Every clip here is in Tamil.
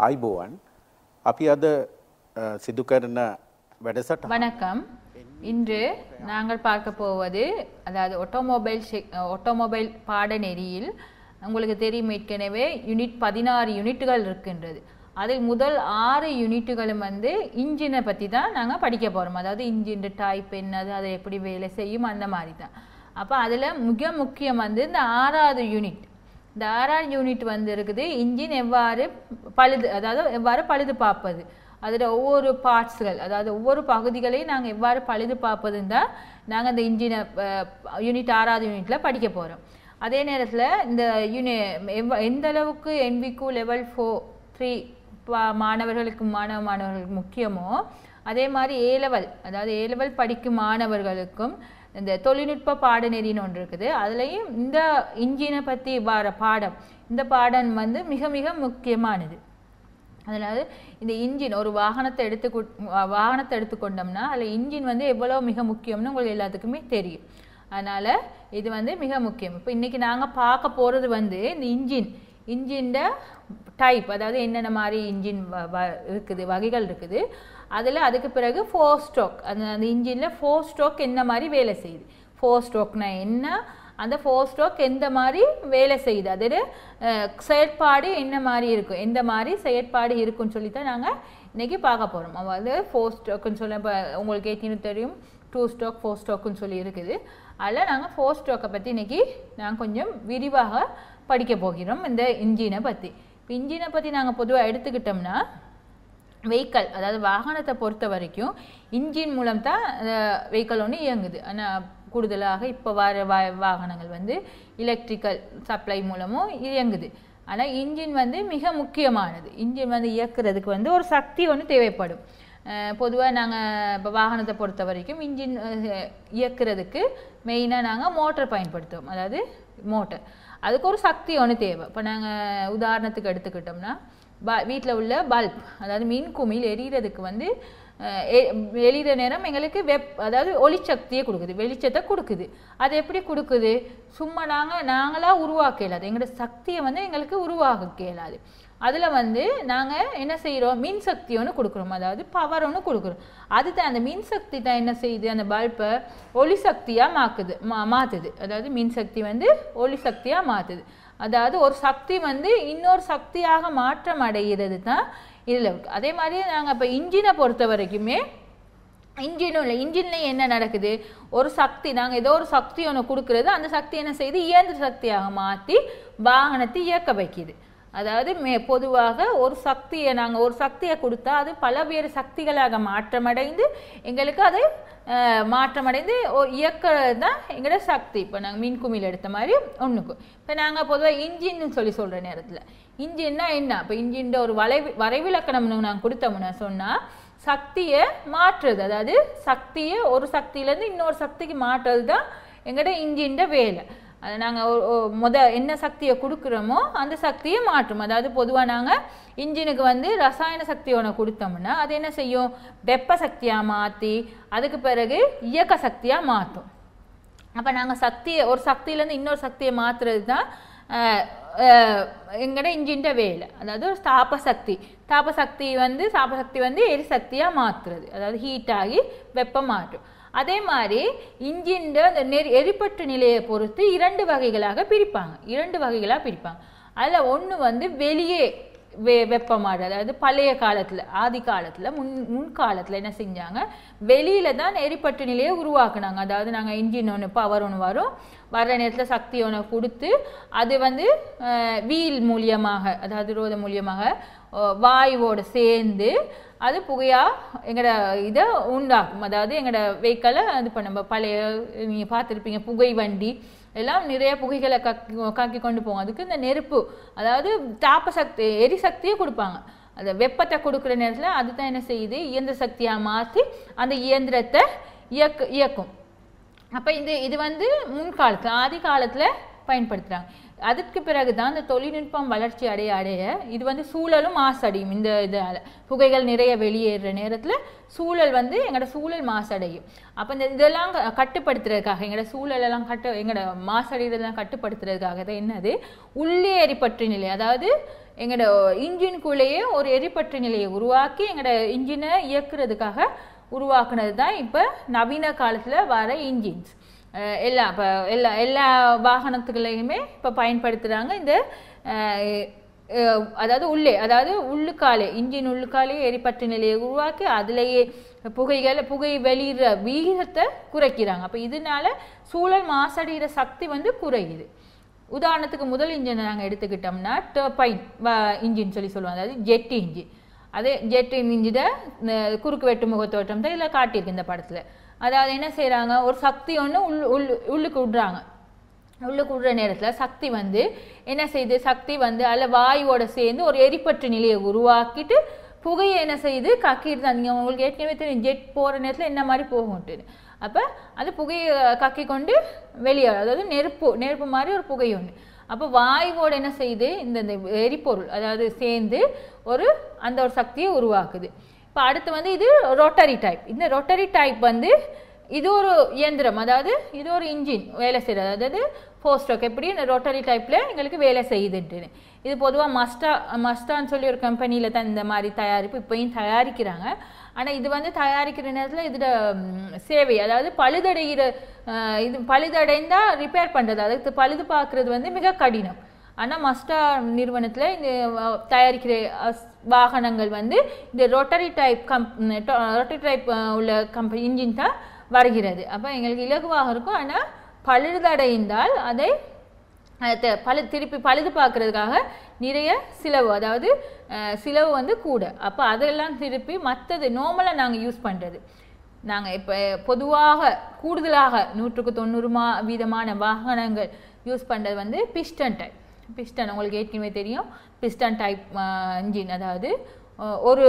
ආයිබෝවන් අපි අද අ, සිදු කරන වැඩසට வணக்கம் இன்று நாங்கள் பார்க்க போவது அதாவது ஆட்டோமொபைல் ஆட்டோமொபைல் பாடநெறியில் உங்களுக்கு தெரியும் ஏற்கனவே யூனிட் பதினாறு யூனிட்டுகள் இருக்கின்றது அதில் முதல் ஆறு யூனிட்டுகளும் வந்து இன்ஜினை பற்றி தான் நாங்கள் படிக்க போகிறோம் அதாவது இன்ஜின் டைப் என்னது அதை எப்படி வேலை செய்யும் அந்த மாதிரி தான் அப்போ அதில் மிக முக்கியம் வந்து இந்த ஆறாவது யூனிட் இந்த ஆர்ஆர் யூனிட் வந்து இருக்குது. இன்ஜின் எவ்வாறு பழுது அதாவது எவ்வாறு பழுது பார்ப்பது? அதில் ஒவ்வொரு பார்ட்ஸ்கள் அதாவது ஒவ்வொரு பகுதிகளையும் நாங்கள் எவ்வாறு பழுது பார்ப்பதுன்னு தான் நாங்கள் இந்த இன்ஜினை யூனிட் ஆறாவது யூனிட்டில் படிக்க போகிறோம் அதே நேரத்தில் இந்த யூனி எவ்வ எந்த அளவுக்கு என்விக்கு லெவல் ஃபோர் த்ரீ மாணவர்களுக்கு மாணவ மாணவர்களுக்கு முக்கியமோ அதே மாதிரி ஏ லெவல் அதாவது ஏ லெவல் படிக்கும் மாணவர்களுக்கும் இந்த தொழில்நுட்ப பாடநெறின்னு ஒன்று இருக்குது. அதுலேயும் இந்த இன்ஜினை பற்றி வர பாடம் இந்த பாடம் வந்து மிக மிக முக்கியமானது. அதனால் இந்த இன்ஜின் ஒரு வாகனத்தை எடுத்து வாகனத்தை எடுத்துக்கொண்டோம்னா அதில் இன்ஜின் வந்து எவ்வளோ மிக முக்கியம்னு உங்களுக்கு எல்லாத்துக்குமே தெரியும். அதனால் இது வந்து மிக முக்கியம். இப்போ இன்றைக்கி நாங்கள் பார்க்க போகிறது வந்து இந்த இன்ஜின் இன்ஜின்ட டைப் அதாவது என்னென்ன மாதிரி இன்ஜின் வ வ- இருக்குது வகைகள் இருக்குது. அதில் அதுக்கு பிறகு ஃபோர் ஸ்ட்ரோக் அந்த அந்த இன்ஜினில் ஃபோர் ஸ்ட்ரோக் என்ன மாதிரி வேலை செய்யுது? ஃபோர் ஸ்ட்ரோக்னா என்ன? அந்த ஃபோர் ஸ்ட்ரோக் எந்த மாதிரி வேலை செய்யுது? அதோட செயற்பாடு என்ன மாதிரி இருக்கும் எந்த மாதிரி செயற்பாடு இருக்குன்னு சொல்லி தான் நாங்கள் இன்றைக்கி பார்க்க போகிறோம் அதாவது ஃபோர் ஸ்ட்ரோக்குன்னு சொல்ல இப்போ உங்களுக்கு ஏற்றினு தெரியும். டூ ஸ்ட்ரோக் ஃபோர் ஸ்ட்ரோக்குன்னு சொல்லி இருக்குது. அதில் நாங்கள் ஃபோர் ஸ்ட்ரோக்கை பற்றி இன்றைக்கி நாங்கள் கொஞ்சம் விரிவாக படிக்க போகிறோம் இந்த இன்ஜினை பற்றி இப்போ இன்ஜினை பற்றி நாங்கள் பொதுவாக எடுத்துக்கிட்டோம்னா வெஹிக்கல் அதாவது வாகனத்தை பொறுத்த வரைக்கும் இன்ஜின் மூலம் தான் வெஹிக்கல் ஒன்று இயங்குது. ஆனால் கூடுதலாக இப்போ வர வா வாகனங்கள் வந்து எலக்ட்ரிக்கல் சப்ளை மூலமும் இயங்குது. ஆனால் இன்ஜின் வந்து மிக முக்கியமானது. இன்ஜின் வந்து இயக்குறதுக்கு வந்து ஒரு சக்தி ஒன்று தேவைப்படும். பொதுவாக நாங்கள் இப்போ வாகனத்தை பொறுத்த வரைக்கும் இன்ஜின் இயக்குறதுக்கு மெயினாக நாங்கள் மோட்டர் பயன்படுத்துவோம். அதாவது மோட்டர் அதுக்கு ஒரு சக்தி ஒன்று தேவை. இப்போ நாங்கள் உதாரணத்துக்கு எடுத்துக்கிட்டோம்னா ப வீட்டில் உள்ள பல்ப் அதாவது மின் குமிழ் எரியறதுக்கு வந்து அஹ், எரியிற நேரம் எங்களுக்கு வெப் அதாவது ஒளிச்சக்தியை கொடுக்குது வெளிச்சத்தை கொடுக்குது. அது எப்படி கொடுக்குது? சும்மா நாங்கள் நாங்களாக உருவாக்க இயலாது. எங்களோட சக்தியை வந்து எங்களுக்கு உருவாக்க இயலாது. அதில் வந்து நாங்கள் என்ன செய்கிறோம் மின் சக்தி ஒன்று கொடுக்குறோம். அதாவது பவர் ஒன்று கொடுக்குறோம். அதுதான் அந்த மின் சக்தி தான் என்ன செய்யுது? அந்த பல்பை ஒளி சக்தியாக மாக்குது மா மாற்றுது அதாவது மின் சக்தி வந்து ஒளி சக்தியாக மாற்றுது அதாவது ஒரு சக்தி வந்து இன்னொரு சக்தியாக மாற்றம் அடைகிறது தான் இதில் அதே மாதிரி நாங்கள் இப்போ இன்ஜினை பொறுத்த வரைக்குமே இன்ஜினும் இல்லை இன்ஜின்லேயும் என்ன நடக்குது? ஒரு சக்தி நாங்கள் ஏதோ ஒரு சக்தி ஒன்று கொடுக்குறது அந்த சக்தி என்ன செய்யுது இயந்திர சக்தியாக மாற்றி வாகனத்தை இயக்க வைக்குது. அதாவது மே பொதுவாக ஒரு சக்தியை நாங்கள் ஒரு சக்தியை கொடுத்தா அது பலவேறு சக்திகளாக மாற்றமடைந்து எங்களுக்கு அது மாற்றமடைந்து ஒ- இயக்கிறது தான் எங்களோட சக்தி. இப்போ நாங்கள் மீன் குமிழ் எடுத்த மாதிரி ஒன்றுக்கும் இப்போ நாங்கள் பொதுவாக இன்ஜின்னு சொல்லி சொல்கிற நேரத்தில். இன்ஜின்னா என்ன? இப்போ இன்ஜின் ஒரு வளைவு வரைவிலக்கணம்னு நாங்கள் கொடுத்தோம்னா சொன்னால் சக்தியை மாற்றுறது. அதாவது சக்தியை ஒரு சக்தியிலேருந்து இன்னொரு சக்திக்கு மாற்றுறது தான் எங்களோட இன்ஜின்ட வேலை. அது நாங்கள் முத என்ன சக்தியை கொடுக்குறோமோ அந்த சக்தியை மாற்றும். அதாவது பொதுவாக நாங்கள் இன்ஜினுக்கு வந்து ரசாயன சக்தி ஒன்று கொடுத்தோம்னா அது என்ன செய்யும்? வெப்ப சக்தியாக மாற்றி அதுக்கு பிறகு இயக்க சக்தியாக மாற்றும் அப்போ நாங்கள் சக்தியை ஒரு சக்தியிலேருந்து இன்னொரு சக்தியை மாற்றுறது தான் எங்களோட இன்ஜின்ட வேலை. அதாவது ஒரு தாபசக்தி சக்தி. வந்து தாபசக்தி வந்து எரிசக்தியாக மாற்றுறது அதாவது ஹீட் ஆகி வெப்பம் மாற்றும். அதே மாதிரி இன்ஜின்ட அந்த நெறி எரிபட்டு நிலையை பொறுத்து இரண்டு வகைகளாக பிரிப்பாங்க. இரண்டு வகைகளாக பிரிப்பாங்க. அதில் ஒன்று வந்து வெளியே வெ வெப்பமாடு அதாவது பழைய காலத்தில் ஆதி காலத்தில் முன் முன்காலத்தில் என்ன செஞ்சாங்க? வெளியில தான் எரிபட்டு நிலையை உருவாக்குனாங்க. அதாவது நாங்கள் இன்ஜின் ஒன்று பவர் ஒன்று வரும். வர்ற நேரத்தில் சக்தி ஒன்று கொடுத்து அது வந்து வீல் மூலியமாக அதாவது ரோத மூலியமாக வாயுவோடு சேர்ந்து அது புகையாக எங்களோட இதை உண்டாகும் அதாவது எங்களோட வெஹிக்கலை இது நம்ம பழைய நீங்கள் பார்த்துருப்பீங்க புகை வண்டி எல்லாம் நிறைய புகைகளை கக்கி காக்கி கொண்டு போவோம் அதுக்கு இந்த நெருப்பு அதாவது தாப்ப சக்தி எரிசக்தியை கொடுப்பாங்க. அந்த வெப்பத்தை கொடுக்குற நேரத்தில் அதுதான் என்ன செய்யுது? இயந்திர சக்தியாக மாற்றி அந்த இயந்திரத்தை இயக்கு இயக்கும். அப்போ இந்த இது வந்து முன்காலத்தில் ஆதி காலத்தில் பயன்படுத்துகிறாங்க அதுக்கு பிறகு தான் இந்த தொழில்நுட்பம் வளர்ச்சி அடைய அடைய இது வந்து சூழலும் மாசடையும். இந்த இதால் புகைகள் நிறைய வெளியேறுற நேரத்தில் சூழல் வந்து எங்களோட சூழல் மாசடையும். அப்போ இந்த இதெல்லாம் கட்டுப்படுத்துறதுக்காக எங்களோட சூழலெல்லாம் கட்டு எங்களோட மாசடைகிறதெல்லாம் கட்டுப்படுத்துறதுக்காக தான் என்னது? உள்ளே எரிபற்று நிலை அதாவது எங்களோட இன்ஜின்குள்ளேயே ஒரு எரிபற்று நிலையை உருவாக்கி எங்களோட இன்ஜினை இயக்குறதுக்காக உருவாக்குனது தான் இப்போ நவீன காலத்தில் வர இன்ஜின்ஸ். எல்லா இப்போ எல்லா எல்லா வாகனத்துகளையுமே இப்போ பயன்படுத்துகிறாங்க இந்த அதாவது உள்ளே அதாவது உள்ளுக்காலே இன்ஜின் உள்ளுக்காலே எரிபற்று நிலையை உருவாக்கி அதிலேயே புகைகள் புகை வெளியிற வீதத்தை குறைக்கிறாங்க. அப்போ இதனால சூழல் மாசடைகிற சக்தி வந்து குறையுது. உதாரணத்துக்கு முதல் இன்ஜினை நாங்கள் எடுத்துக்கிட்டோம்னா டர்பைன் இன்ஜின் சொல்லி சொல்லுவாங்க. அதாவது ஜெட் இன்ஜின். அதே ஜெட் இன்ஜினை குறுக்கு வெட்டு முகத்தோட்டம் தான் இதில் காட்டியிருக்கு இந்த படத்தில். அதாவது என்ன செய்கிறாங்க ஒரு சக்தி ஒன்று உள் உள் உள்ளுக்கு விடுறாங்க. உள்ளுக்கு விடுற நேரத்தில் சக்தி வந்து என்ன செய்யுது சக்தி வந்து அதில் வாயுவோட சேர்ந்து ஒரு எரிப்பற்று நிலையை உருவாக்கிட்டு புகையை என்ன செய்யுது கக்கிட்டு தான். நீங்கள் உங்களுக்கு ஏற்கனவே தெரியும் ஜெட் போகிற நேரத்தில் என்ன மாதிரி போகும்ட்டு அப்போ அது புகையை கக்கி கொண்டு வெளியே அதாவது நெருப்பு நெருப்பு மாதிரி ஒரு புகை ஒன்று அப்போ வாயுவோடு என்ன செய்யுது இந்த இந்த எரிபொருள் அதாவது சேர்ந்து ஒரு அந்த ஒரு சக்தியை உருவாக்குது. இப்போ அடுத்து வந்து இது ரொட்டரி டைப் இந்த ரொட்டரி டைப் வந்து இது ஒரு இயந்திரம் அதாவது இது ஒரு இன்ஜின் வேலை செய்கிறது அதாவது ஃபோர் ஸ்டோக் எப்படி இந்த ரோட்டரி டைப்பில் எங்களுக்கு வேலை செய்யுதுன்ட்டு இது பொதுவாக மஸ்டா மஸ்டான்னு சொல்லி ஒரு கம்பெனியில் தான் இந்த மாதிரி தயாரிப்பு இப்போயும் தயாரிக்கிறாங்க. ஆனால் இது வந்து தயாரிக்கிற நேரத்தில் இதோட சேவை அதாவது பழுதடைகிற இது பழுதடைந்தால் ரிப்பேர் பண்ணுறது அதுக்கு பழுது பார்க்குறது வந்து மிக கடினம். ஆனால் மஸ்டா நிறுவனத்தில் இந்த தயாரிக்கிற வாகனங்கள் வந்து இந்த rotary type cum rotary type உள்ள கம்பெனி இன்ஜின் தான் வருகிறது. அப்போ எங்களுக்கு இலகுவாக இருக்கும். ஆனால் பழுதடைந்தால் அதை பழு திருப்பி பழுது பார்க்கறதுக்காக நிறைய சிலவு அதாவது சிலவு வந்து கூட. அப்போ அதெல்லாம் திருப்பி மற்றது நார்மலாக நாங்கள் யூஸ் பண்ணுறது நாங்கள் இப்போ பொதுவாக கூடுதலாக நூற்றுக்கு தொண்ணூறு மா வீதமான வாகனங்கள் யூஸ் பண்ணுறது வந்து பிஸ்டன் டைப் பிஸ்டன் உங்களுக்கு ஏற்கனவே தெரியும். பிஸ்டன் டைப் இன்ஜின் அதாவது ஒரு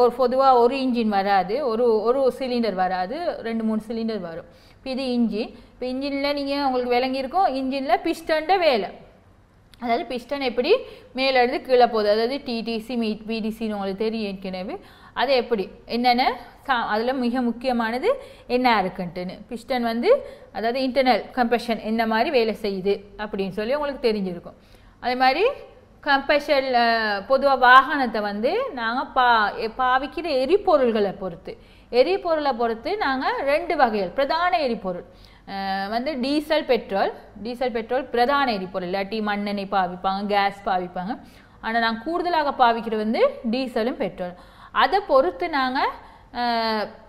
ஒரு பொதுவாக ஒரு இன்ஜின் வராது. ஒரு ஒரு சிலிண்டர் வராது. ரெண்டு மூணு சிலிண்டர் வரும். இப்போ இது இன்ஜின் இப்போ இன்ஜினில் நீங்கள் உங்களுக்கு விளங்கியிருக்கோம் இன்ஜினில் பிஸ்டன்ட வேலை. அதாவது பிஸ்டன் எப்படி மேலேருந்து கீழே போகுது. அதாவது டிடிசி மீட் பிடிசின்னு உங்களுக்கு தெரியும் ஏற்கனவே. அது எப்படி? என்னென்ன? சா அதில் மிக முக்கியமானது என்ன இருக்குன்ட்டுன்னு. பிஸ்டன் வந்து அதாவது இன்டர்னல் கம்பஷன் என்ன மாதிரி வேலை செய்யுது? அப்படின்னு சொல்லி உங்களுக்கு தெரிஞ்சிருக்கும். அதே மாதிரி கம்பஷன் பொதுவாக வாகனத்தை வந்து நாங்கள் பா பாவிக்கிற எரிபொருள்களை பொறுத்து. எரிபொருளை பொறுத்து நாங்கள் ரெண்டு வகைகள் பிரதான எரிபொருள். வந்து டீசல் பெட்ரோல். டீசல் பெட்ரோல் பிரதான எரிபொருள். இல்லாட்டி மண்ணெண்ணெய் பாவிப்பாங்க கேஸ் பாவிப்பாங்க. ஆனால் நாங்கள் கூடுதலாக பாவிக்கிறது வந்து டீசலும் பெட்ரோல். அதை பொறுத்து நாங்கள்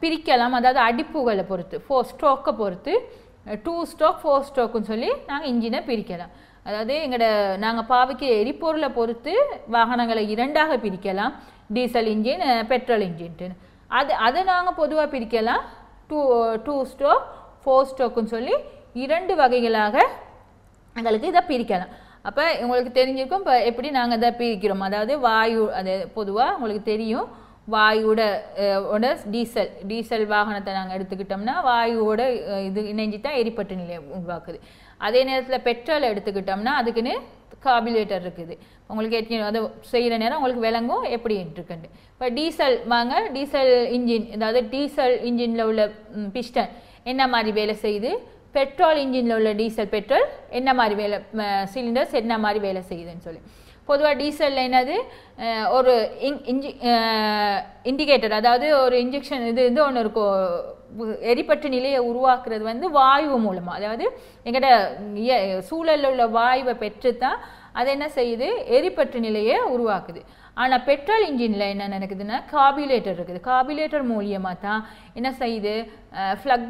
பிரிக்கலாம். அதாவது அடிப்புகளை பொறுத்து ஃபோர் ஸ்ட்ரோக்கை பொறுத்து டூ ஸ்ட்ரோக் ஃபோர் ஸ்ட்ரோக்குன்னு சொல்லி நாங்கள் இன்ஜினை பிரிக்கலாம். அதாவது எங்களோட நாங்கள் பாவிக்க எரிபொருளை பொறுத்து வாகனங்களை இரண்டாக பிரிக்கலாம். டீசல் இன்ஜின் பெட்ரோல் இன்ஜின்ட்டு. அது அதை நாங்கள் பொதுவாக பிரிக்கலாம். டூ டூ ஸ்டோக் ஃபோர் ஸ்டோக்குன்னு சொல்லி இரண்டு வகைகளாக எங்களுக்கு இதை பிரிக்கலாம். அப்போ உங்களுக்கு தெரிஞ்சிருக்கும் இப்போ எப்படி நாங்கள் இதை பிரிக்கிறோம். அதாவது வாயு அது பொதுவாக உங்களுக்கு தெரியும். வாயுவோட டீசல் டீசல் வாகனத்தை நாங்கள் எடுத்துக்கிட்டோம்னா வாயுவோட இது இணைஞ்சு தான் எரிபட்டு நிலையம் உருவாக்குது. அதே நேரத்தில் பெட்ரோல் எடுத்துக்கிட்டோம்னா அதுக்குன்னு காபிலேட்டர் இருக்குது. உங்களுக்கு ஏற்கனவே அதை செய்கிற நேரம் உங்களுக்கு விளங்கும் எப்படி இருக்குண்டு இப்போ டீசல் வாங்க டீசல் இன்ஜின் அதாவது டீசல் இன்ஜினில் உள்ள பிஸ்டன் என்ன மாதிரி வேலை செய்யுது? பெட்ரோல் இன்ஜினில் உள்ள டீசல் பெட்ரோல் என்ன மாதிரி வேலை சிலிண்டர்ஸ் என்ன மாதிரி வேலை செய்யுதுன்னு சொல்லி. பொதுவாக டீசலில் என்னது? ஒரு இன் இன்ஜி இண்டிகேட்டர் அதாவது ஒரு இன்ஜெக்ஷன் இது இது ஒன்று இருக்கும் எரிபட்டு நிலையை உருவாக்குறது வந்து வாயு மூலமாக அதாவது எங்கிட்ட சூழலில் உள்ள வாயுவை பெற்று தான் அது என்ன செய்யுது? எரிபட்டு நிலையை உருவாக்குது. ஆனால் பெட்ரோல் இன்ஜினில் என்ன நடக்குதுன்னா காபிலேட்டர் இருக்குது. காபிலேட்டர் மூலியமாக தான் என்ன செய்யுது? ஃப்ளக்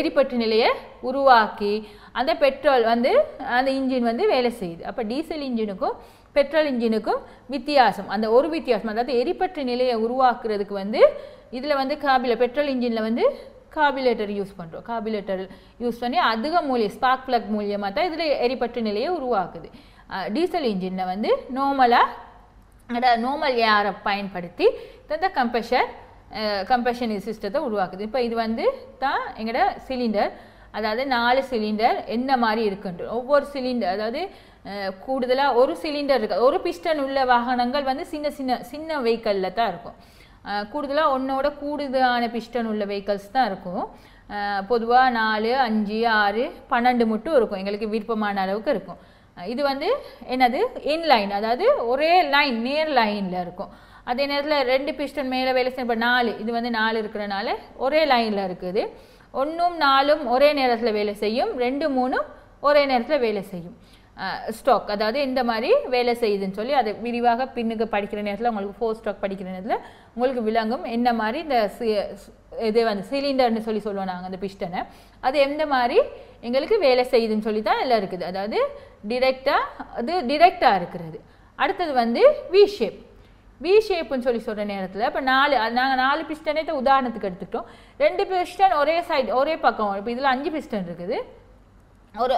எரிபட்டு நிலையை உருவாக்கி அந்த பெட்ரோல் வந்து அந்த இன்ஜின் வந்து வேலை செய்யுது. அப்போ டீசல் இன்ஜினுக்கும் பெட்ரோல் இன்ஜினுக்கும் வித்தியாசம். அந்த ஒரு வித்தியாசம் அதாவது எரிபட்டு நிலையை உருவாக்குறதுக்கு வந்து இதில் வந்து காபில பெட்ரோல் இன்ஜினில் வந்து காபிலேட்டர் யூஸ் பண்ணுறோம் காபிலேட்டர் யூஸ் பண்ணி அதிக மூலியம் ஸ்பார்க் பிளக் மூலியமாக தான் இதில் எரிபட்டு நிலையை உருவாக்குது. டீசல் இன்ஜினில் வந்து நார்மலாக நார்மல் ஏரை பயன்படுத்தி இந்த கம்பஷன் கம்பஷன் சிஸ்டத்தை உருவாக்குது. இப்போ இது வந்து தான் எங்களோட சிலிண்டர் அதாவது நாலு சிலிண்டர் என்ன மாதிரி இருக்குன்ற ஒவ்வொரு சிலிண்டர் அதாவது கூடுதலாக ஒரு சிலிண்டர் இருக்கு ஒரு பிஸ்டன் உள்ள வாகனங்கள் வந்து சின்ன சின்ன சின்ன வெஹிக்கலில் தான் இருக்கும். கூடுதலாக ஒன்றோட கூடுதலான பிஸ்டன் உள்ள வெஹிக்கல்ஸ் தான் இருக்கும். பொதுவாக நாலு அஞ்சு ஆறு பன்னெண்டு மட்டும் இருக்கும். எங்களுக்கு விருப்பமான அளவுக்கு இருக்கும். இது வந்து என்னது? இன்லைன் அதாவது ஒரே லைன் நேர் லைனில் இருக்கும். அதே நேரத்தில் ரெண்டு பிஸ்டன் மேலே வேலை செய்யும். நாலு இது வந்து நாலு இருக்கிறனால ஒரே லைனில் இருக்குது. ஒன்றும் நாலும் ஒரே நேரத்தில் வேலை செய்யும் ரெண்டு மூணும் ஒரே நேரத்தில் வேலை செய்யும். ஸ்டாக் அதாவது இந்த மாதிரி வேலை செய்யுதுன்னு சொல்லி அதை விரிவாக பின்னுக்கு படிக்கிற நேரத்தில் உங்களுக்கு ஃபோர் ஸ்டாக் படிக்கிற நேரத்தில் உங்களுக்கு விளங்கும் என்ன மாதிரி இந்த இது வந்து சிலிண்டர்னு சொல்லி சொல்லுவோம் நாங்கள் அந்த பிஸ்டனை. அது எந்த மாதிரி எங்களுக்கு வேலை செய்யுதுன்னு சொல்லி தான் எல்லாம் இருக்குது. அதாவது டிரெக்டாக அது டிரெக்டாக இருக்கிறது. அடுத்தது வந்து வி ஷேப் வி ஷேப்புன்னு சொல்லி சொல்கிற நேரத்தில் இப்போ நாலு நாங்கள் நாலு பிஸ்டனே உதாரணத்துக்கு எடுத்துக்கிட்டோம். ரெண்டு பிஸ்டன் ஒரே சைடு ஒரே பக்கம். இப்போ இதில் அஞ்சு பிஸ்டன் இருக்குது. ஒரு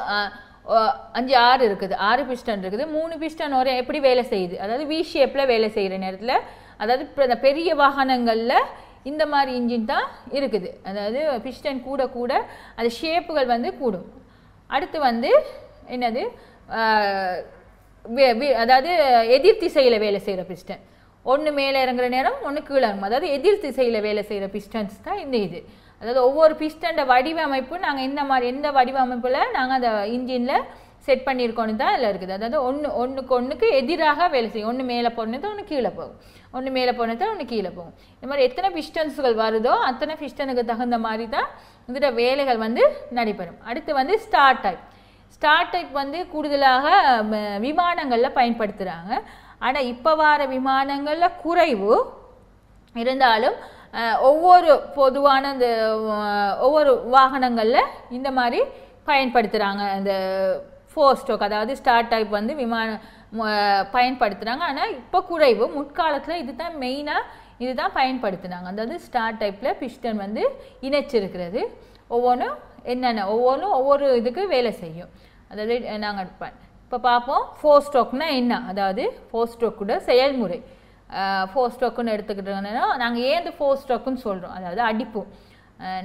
அஞ்சு ஆறு இருக்குது. ஆறு பிஸ்டன் இருக்குது. மூணு பிஸ்டன் ஒரே எப்படி வேலை செய்யுது? அதாவது வி ஷேப்பில் வேலை செய்கிற நேரத்தில் அதாவது இந்த பெரிய வாகனங்களில் இந்த மாதிரி இன்ஜின் தான் இருக்குது. அதாவது பிஸ்டன் கூட கூட அது ஷேப்புகள் வந்து கூடும். அடுத்து வந்து என்னது? வே- அதாவது எதிர் திசையில் வேலை செய்கிற பிஸ்டன் ஒன்று மேலே இறங்குற நேரம் ஒன்று கீழே இறங்கும். அதாவது எதிர் திசையில் வேலை செய்கிற பிஸ்டன்ஸ் தான் இந்த இது. அதாவது ஒவ்வொரு பிஸ்டண்ட வடிவமைப்பு நாங்கள் இந்த மாதிரி எந்த வடிவமைப்பில் நாங்கள் அந்த இன்ஜினில் செட் பண்ணியிருக்கோன்னு தான் இதில் இருக்குது. அதாவது ஒன்று ஒன்றுக்கு ஒன்றுக்கு எதிராக வேலை செய்யும். ஒன்று மேலே போனது ஒன்று கீழே போகும். ஒன்று மேலே போனது ஒன்று கீழே போகும். இந்த மாதிரி எத்தனை பிஸ்டன்ஸுகள் வருதோ அத்தனை பிஸ்டனுக்கு தகுந்த மாதிரி தான் இந்த வேலைகள் வந்து நடைபெறும். அடுத்து வந்து ஸ்டார் டைப் ஸ்டார் டைப் வந்து கூடுதலாக விமானங்களில் பயன்படுத்துகிறாங்க ஆனால் இப்போ வர விமானங்களில் குறைவு. இருந்தாலும் ஒவ்வொரு பொதுவான இந்த ஒவ்வொரு வாகனங்களில் இந்த மாதிரி பயன்படுத்துகிறாங்க இந்த ஃபோர் ஸ்டோக் அதாவது ஸ்டார் டைப் வந்து விமானம் பயன்படுத்துகிறாங்க ஆனால் இப்போ குறைவு. முற்காலத்தில் இதுதான் மெயினாக இதுதான் பயன்படுத்துனாங்க. அதாவது ஸ்டார் டைப்பில் பிஸ்டன் வந்து இணைச்சிருக்கிறது. ஒவ்வொன்றும் என்னென்ன ஒவ்வொன்றும் ஒவ்வொரு இதுக்கு வேலை செய்யும். அதாவது நாங்கள் இப்போ பார்ப்போம் ஃபோர் ஸ்ட்ரோக்னா என்ன? அதாவது ஃபோர் ஸ்ட்ரோக்கோட செயல்முறை. ஃபோர் ஸ்ட்ரோக்குன்னு எடுத்துக்கிட்டோம்னா நாங்கள் ஏன் இந்த ஃபோர் ஸ்ட்ரோக்குன்னு சொல்கிறோம் அதாவது அடிப்பு.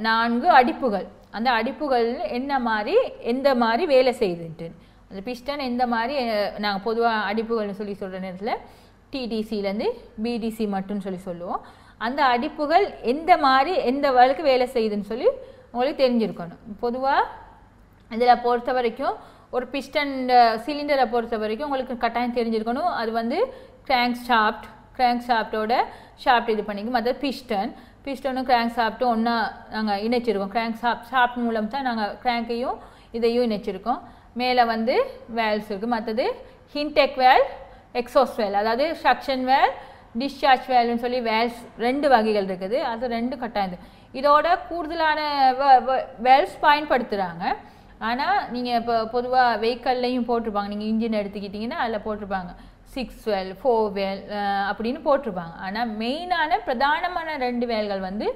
நான்கு அடிப்புகள். அந்த அடிப்புகள் என்ன மாதிரி எந்த மாதிரி வேலை செய்துட்டு. அந்த பிஸ்டன் எந்த மாதிரி நாங்கள் பொதுவாக அடிப்புகள்னு சொல்லி சொல்கிற நேரத்தில் டிடிசிலேருந்து பிடிசி மட்டும்னு சொல்லி சொல்லுவோம். அந்த அடிப்புகள் எந்த மாதிரி எந்த வழக்கு வேலை செய்யுதுன்னு சொல்லி உங்களுக்கு தெரிஞ்சிருக்கணும். பொதுவாக இதில் பொறுத்த வரைக்கும் ஒரு பிஸ்டன் சிலிண்டரை பொறுத்த வரைக்கும் உங்களுக்கு கட்டாயம் தெரிஞ்சிருக்கணும். அது வந்து கிராங்க் ஷாப்ட் கிராங்க் ஷாப்டோட ஷாப்ட் இது பண்ணிக்கும். அதாவது பிஸ்டன் பிஸ்டனும் கிராங்க் ஷாப்ட்டும் ஒன்றா நாங்கள் இணைச்சிருக்கோம். கிராங்க் ஷாப் ஷாஃப்ட் மூலம் தான் நாங்கள் கிராங்கையும் இதையும் இணைச்சிருக்கோம். மேலே வந்து வேல்ஸ் இருக்குது மற்றது ஹின்டெக் வேல் எக்ஸோஸ் வேல் அதாவது சக்ஷன் வேல் டிஸ்சார்ஜ் வேல்னு சொல்லி வேல்ஸ் ரெண்டு வகைகள் இருக்குது. அது ரெண்டு கட்டாயம் இதோட கூடுதலான வேல்ஸ் பயன்படுத்துகிறாங்க ஆனால் நீங்கள் இப்போ பொதுவாக வெஹிக்கல்லையும் போட்டிருப்பாங்க. நீங்கள் இன்ஜின் எடுத்துக்கிட்டிங்கன்னா அதில் போட்டிருப்பாங்க. சிக்ஸ் வேல் ஃபோர் வேல் அப்படின்னு போட்டிருப்பாங்க. ஆனால் மெயினான பிரதானமான ரெண்டு வேல்கள் வந்து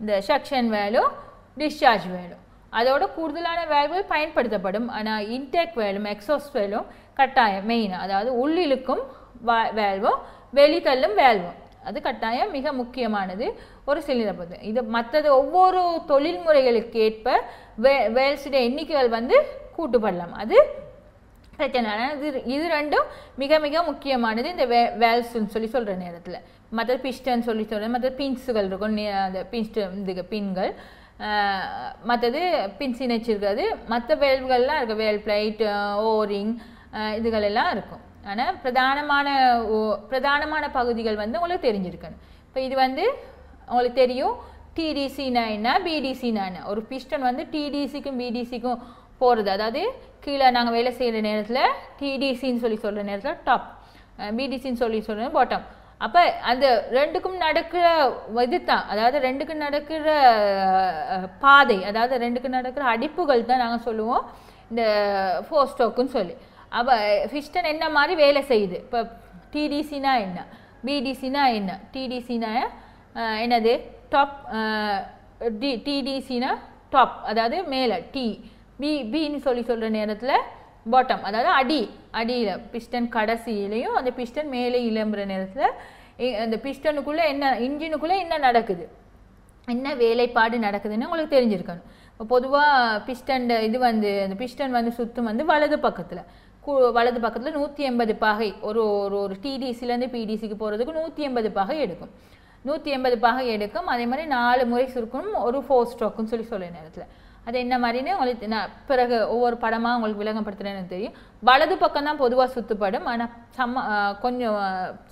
இந்த செக்ஷன் வேலும் டிஸ்சார்ஜ் வேலும் அதோட கூடுதலான வேல்கள் பயன்படுத்தப்படும். ஆனால் இன்டேக் வேலும் எக்ஸோஸ் வேலும் கட்டாயம் மெயின் அதாவது உள்ளிழுக்கும் வா- வேல்வும் வெளித்தள்ளும் வேல்வும் அது கட்டாயம் மிக முக்கியமானது ஒரு சிலிண்டர் இது மற்றது ஒவ்வொரு தொழில்முறைகளுக்கு ஏற்ப வே வேல்ஸுடைய எண்ணிக்கைகள் வந்து கூட்டுப்படலாம். அது பிரச்சனை இது இது ரெண்டும் மிக மிக முக்கியமானது இந்த வே வேல்ஸ்ன்னு சொல்லி சொல்கிற நேரத்தில். மற்ற பிஸ்டன் சொல்லி சொல்கிறேன் மற்ற பின்ஸுகள் இருக்கும். அந்த பின்ஸ்டு இந்த பின்கள். மற்றது பின்ஸ் இணைச்சிருக்கிறது. மற்ற வேல்வுகள்லாம் இருக்குது வேல் பிளைட் ஓரிங் இதுகளெல்லாம் இருக்கும். ஆனால் பிரதானமான ஓ- பிரதானமான பகுதிகள் வந்து உங்களுக்கு தெரிஞ்சிருக்கணும். இப்போ இது வந்து உங்களுக்கு தெரியும் டிடிசினா என்ன பிடிசினா என்ன ஒரு பிஸ்டன் வந்து டிடிசிக்கும் பிடிசிக்கும் போகிறது அதாவது கீழே நாங்கள் வேலை செய்கிற நேரத்தில் டிடிசின்னு சொல்லி சொல்கிற நேரத்தில் டாப் பிடிசின்னு சொல்லி சொல்கிறது பாட்டம் அப்போ அந்த ரெண்டுக்கும் நடக்கிற இது தான் அதாவது ரெண்டுக்கும் நடக்கிற பாதை அதாவது ரெண்டுக்கும் நடக்கிற அடிப்புகள் தான் நாங்கள் சொல்லுவோம். இந்த ஃபோர் ஸ்டோக்குன்னு சொல்லி. அப்போ ஃபிஸ்டன் என்ன மாதிரி வேலை செய்யுது? இப்போ டிடிசினா என்ன? பிடிசினா என்ன? டிடிசினா என்னது? டாப் டி டிடிசினா டாப் அதாவது மேலே டி பி பின்னு சொல்லி சொல்கிற நேரத்தில் பாட்டம் அதாவது அடி. அடியில் பிஸ்டன் கடைசியிலையும் அந்த பிஸ்டன் மேலே இளம்புற நேரத்தில் அந்த பிஸ்டனுக்குள்ளே என்ன இன்ஜினுக்குள்ளே என்ன நடக்குது? என்ன வேலைப்பாடு நடக்குதுன்னு உங்களுக்கு தெரிஞ்சிருக்கணும். இப்போ பொதுவாக பிஸ்டன் இது வந்து அந்த பிஸ்டன் வந்து சுத்தம் வந்து வலது பக்கத்தில். வலது பக்கத்தில் நூற்றி எண்பது பாகை ஒரு ஒரு ஒரு டிடிசிலேருந்து பிடிசிக்கு போகிறதுக்கு நூற்றி எண்பது பாகை எடுக்கும். நூற்றி எண்பது பாகை எடுக்கும். அதே மாதிரி நாலு முறை சுருக்கும் ஒரு ஃபோர் ஸ்ட்ரோக்குன்னு சொல்லி சொல்ல நேரத்தில். அது என்ன மாதிரின்னு உங்களுக்கு நான் பிறகு ஒவ்வொரு படமாக உங்களுக்கு விளங்கப்படுத்துறேன்னு தெரியும். வலது பக்கம் தான் பொதுவாக சுற்றுப்படும் ஆனால் சம்ம கொஞ்சம்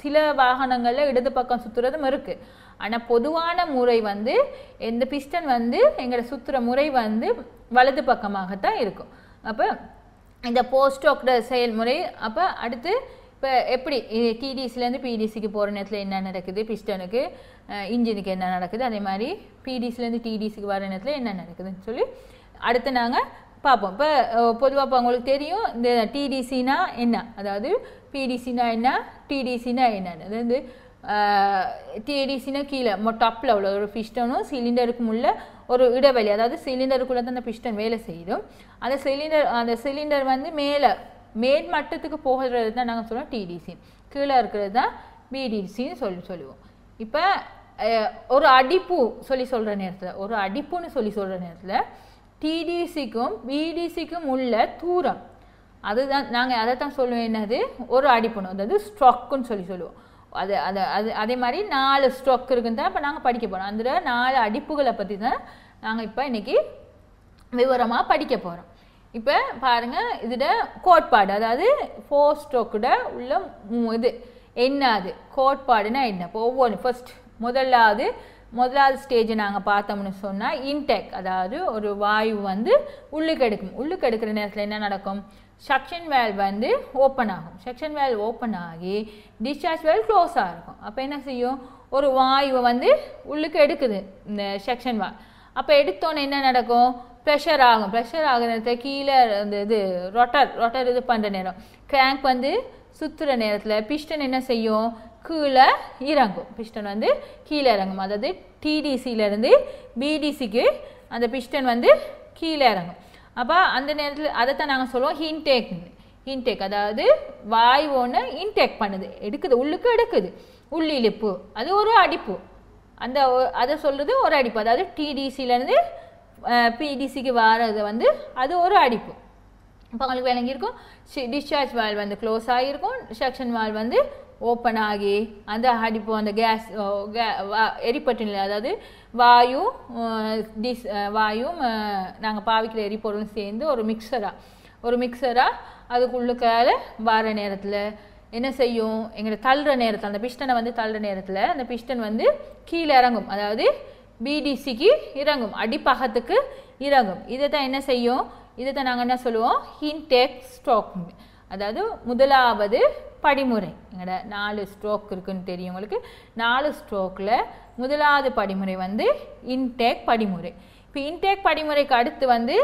சில வாகனங்களில் இடது பக்கம் சுற்றுறதும் இருக்குது ஆனால் பொதுவான முறை வந்து இந்த பிஸ்டன் வந்து எங்களை சுற்றுற முறை வந்து வலது பக்கமாகத்தான் இருக்கும். அப்போ இந்த போஸ்டோக்ட செயல்முறை அப்போ அடுத்து இப்போ எப்படி டிடிசிலேருந்து பிடிசிக்கு போகிற நேரத்தில் என்ன நடக்குது? பிஸ்டனுக்கு இன்ஜினுக்கு என்ன நடக்குது? அதே மாதிரி பிடிசிலேருந்து டிடிசிக்கு வர நேரத்தில் என்ன நடக்குதுன்னு சொல்லி அடுத்து நாங்கள் பார்ப்போம். இப்போ பொதுவாக இப்போ உங்களுக்கு தெரியும் இந்த டிடிசினா என்ன? அதாவது பிடிசினா என்ன? டிடிசினா என்னன்னு அதாவது டிடிசினா கீழே டப்பில் உள்ள ஒரு பிஸ்டனும் சிலிண்டருக்கும் உள்ள ஒரு இடைவெளி அதாவது சிலிண்டருக்குள்ளே தான் அந்த பிஸ்டன் வேலை செய்யும் அந்த சிலிண்டர் அந்த சிலிண்டர் வந்து மேலே மேல் மட்டத்துக்கு போகிறது தான் நாங்கள் சொல்லுவோம் டிடிசி கீழே இருக்கிறது தான் பிடிசின்னு சொல்லி சொல்லுவோம். இப்போ ஒரு அடிப்பு சொல்லி சொல்கிற நேரத்தில் ஒரு அடிப்புன்னு சொல்லி சொல்கிற நேரத்தில் டிடிசிக்கும் பிடிசிக்கும் உள்ள தூரம் அதுதான் நாங்கள் அதை தான் சொல்லுவோம். என்னது? ஒரு அடிப்புணும் அதாவது ஸ்ட்ரொக்குன்னு சொல்லி சொல்லுவோம். அது அது அது அதே மாதிரி நாலு ஸ்ட்ரோக் இருக்குன்னு தான் இப்போ நாங்கள் படிக்க போகிறோம் அந்த நாலு அடிப்புகளை பற்றி தான் நாங்கள் இப்போ இன்றைக்கி விவரமாக படிக்க போகிறோம் இப்போ பாருங்கள் இதில் கோட்பாடு அதாவது ஃபோர் ஸ்ட்ரோக்கோட உள்ள இது என்ன அது கோட்பாடுனா என்ன? இப்போ ஒவ்வொன்று ஃபஸ்ட் முதலாவது முதலாவது ஸ்டேஜை நாங்கள் பார்த்தோம்னு சொன்னால் இன்டெக் அதாவது ஒரு வாயு வந்து உள்ளுக்கு எடுக்கும். உள்ளுக்கு எடுக்கிற நேரத்தில் என்ன நடக்கும்? சக்ஷன் வேல் வந்து ஓப்பன் ஆகும். சக்ஷன் வேல் ஓப்பன் ஆகி டிஸ்சார்ஜ் வேல் க்ளோஸாக இருக்கும். அப்போ என்ன செய்யும்? ஒரு வாயுவை வந்து உள்ளுக்கு எடுக்குது இந்த செக்ஷன் வால் அப்போ எடுத்தோன்னே என்ன நடக்கும்? ப்ரெஷர் ஆகும். ப்ரெஷர் ஆகிற நேரத்தில் கீழே அந்த இது ரொட்டர் ரொட்டர் இது பண்ணுற நேரம். கிராங்க் வந்து சுற்றுற நேரத்தில் பிஸ்டன் என்ன செய்யும்? கீழே இறங்கும். பிஸ்டன் வந்து கீழே இறங்கும். அதாவது டிடிசியிலேருந்து பிடிசிக்கு அந்த பிஸ்டன் வந்து கீழே இறங்கும். அப்போ அந்த நேரத்தில் அதைத்தான் நாங்கள் சொல்லுவோம் இன்டேக் இன்டேக் அதாவது வாயு ஒன்று இன்டேக் பண்ணுது. எடுக்குது. உள்ளுக்கு எடுக்குது. உள்ளிழிப்பு. அது ஒரு அடிப்பு. அந்த அதை சொல்கிறது ஒரு அடிப்பு. அதாவது டிடிசிலேருந்து பிடிசிக்கு வாரது வந்து அது ஒரு அடிப்பு. இப்போ அவங்களுக்கு விளங்கியிருக்கும். டிஸ்சார்ஜ் வால் வந்து க்ளோஸ் ஆகியிருக்கும் செக்ஷன் வால் வந்து ஓப்பன் ஆகி அந்த அடிப்பு அந்த கேஸ் எரிப்பட்டு அதாவது வாயு டிஸ் வாயும் நாங்கள் பாவிக்கிற எரிபொருளும் சேர்ந்து ஒரு மிக்சராக ஒரு மிக்சராக அதுக்குள்ளுக்கால வர நேரத்தில் என்ன செய்யும்? எங்களை தள்ளுற நேரத்தில் அந்த பிஸ்டனை வந்து தள்ளுற நேரத்தில் அந்த பிஸ்டன் வந்து கீழே இறங்கும். அதாவது பிடிசிக்கு இறங்கும். அடிப்பாகத்துக்கு இறங்கும். இதை தான் என்ன செய்யும்? இதை தான் நாங்கள் என்ன சொல்லுவோம்? ஹின்டேக் ஸ்ட்ரோக் அதாவது முதலாவது படிமுறை. எங்களோட நாலு ஸ்ட்ரோக் இருக்குன்னு தெரியும் உங்களுக்கு. நாலு ஸ்ட்ரோக்கில் முதலாவது படிமுறை வந்து இன்டேக் படிமுறை. இப்போ இன்டேக் படிமுறைக்கு அடுத்து வந்து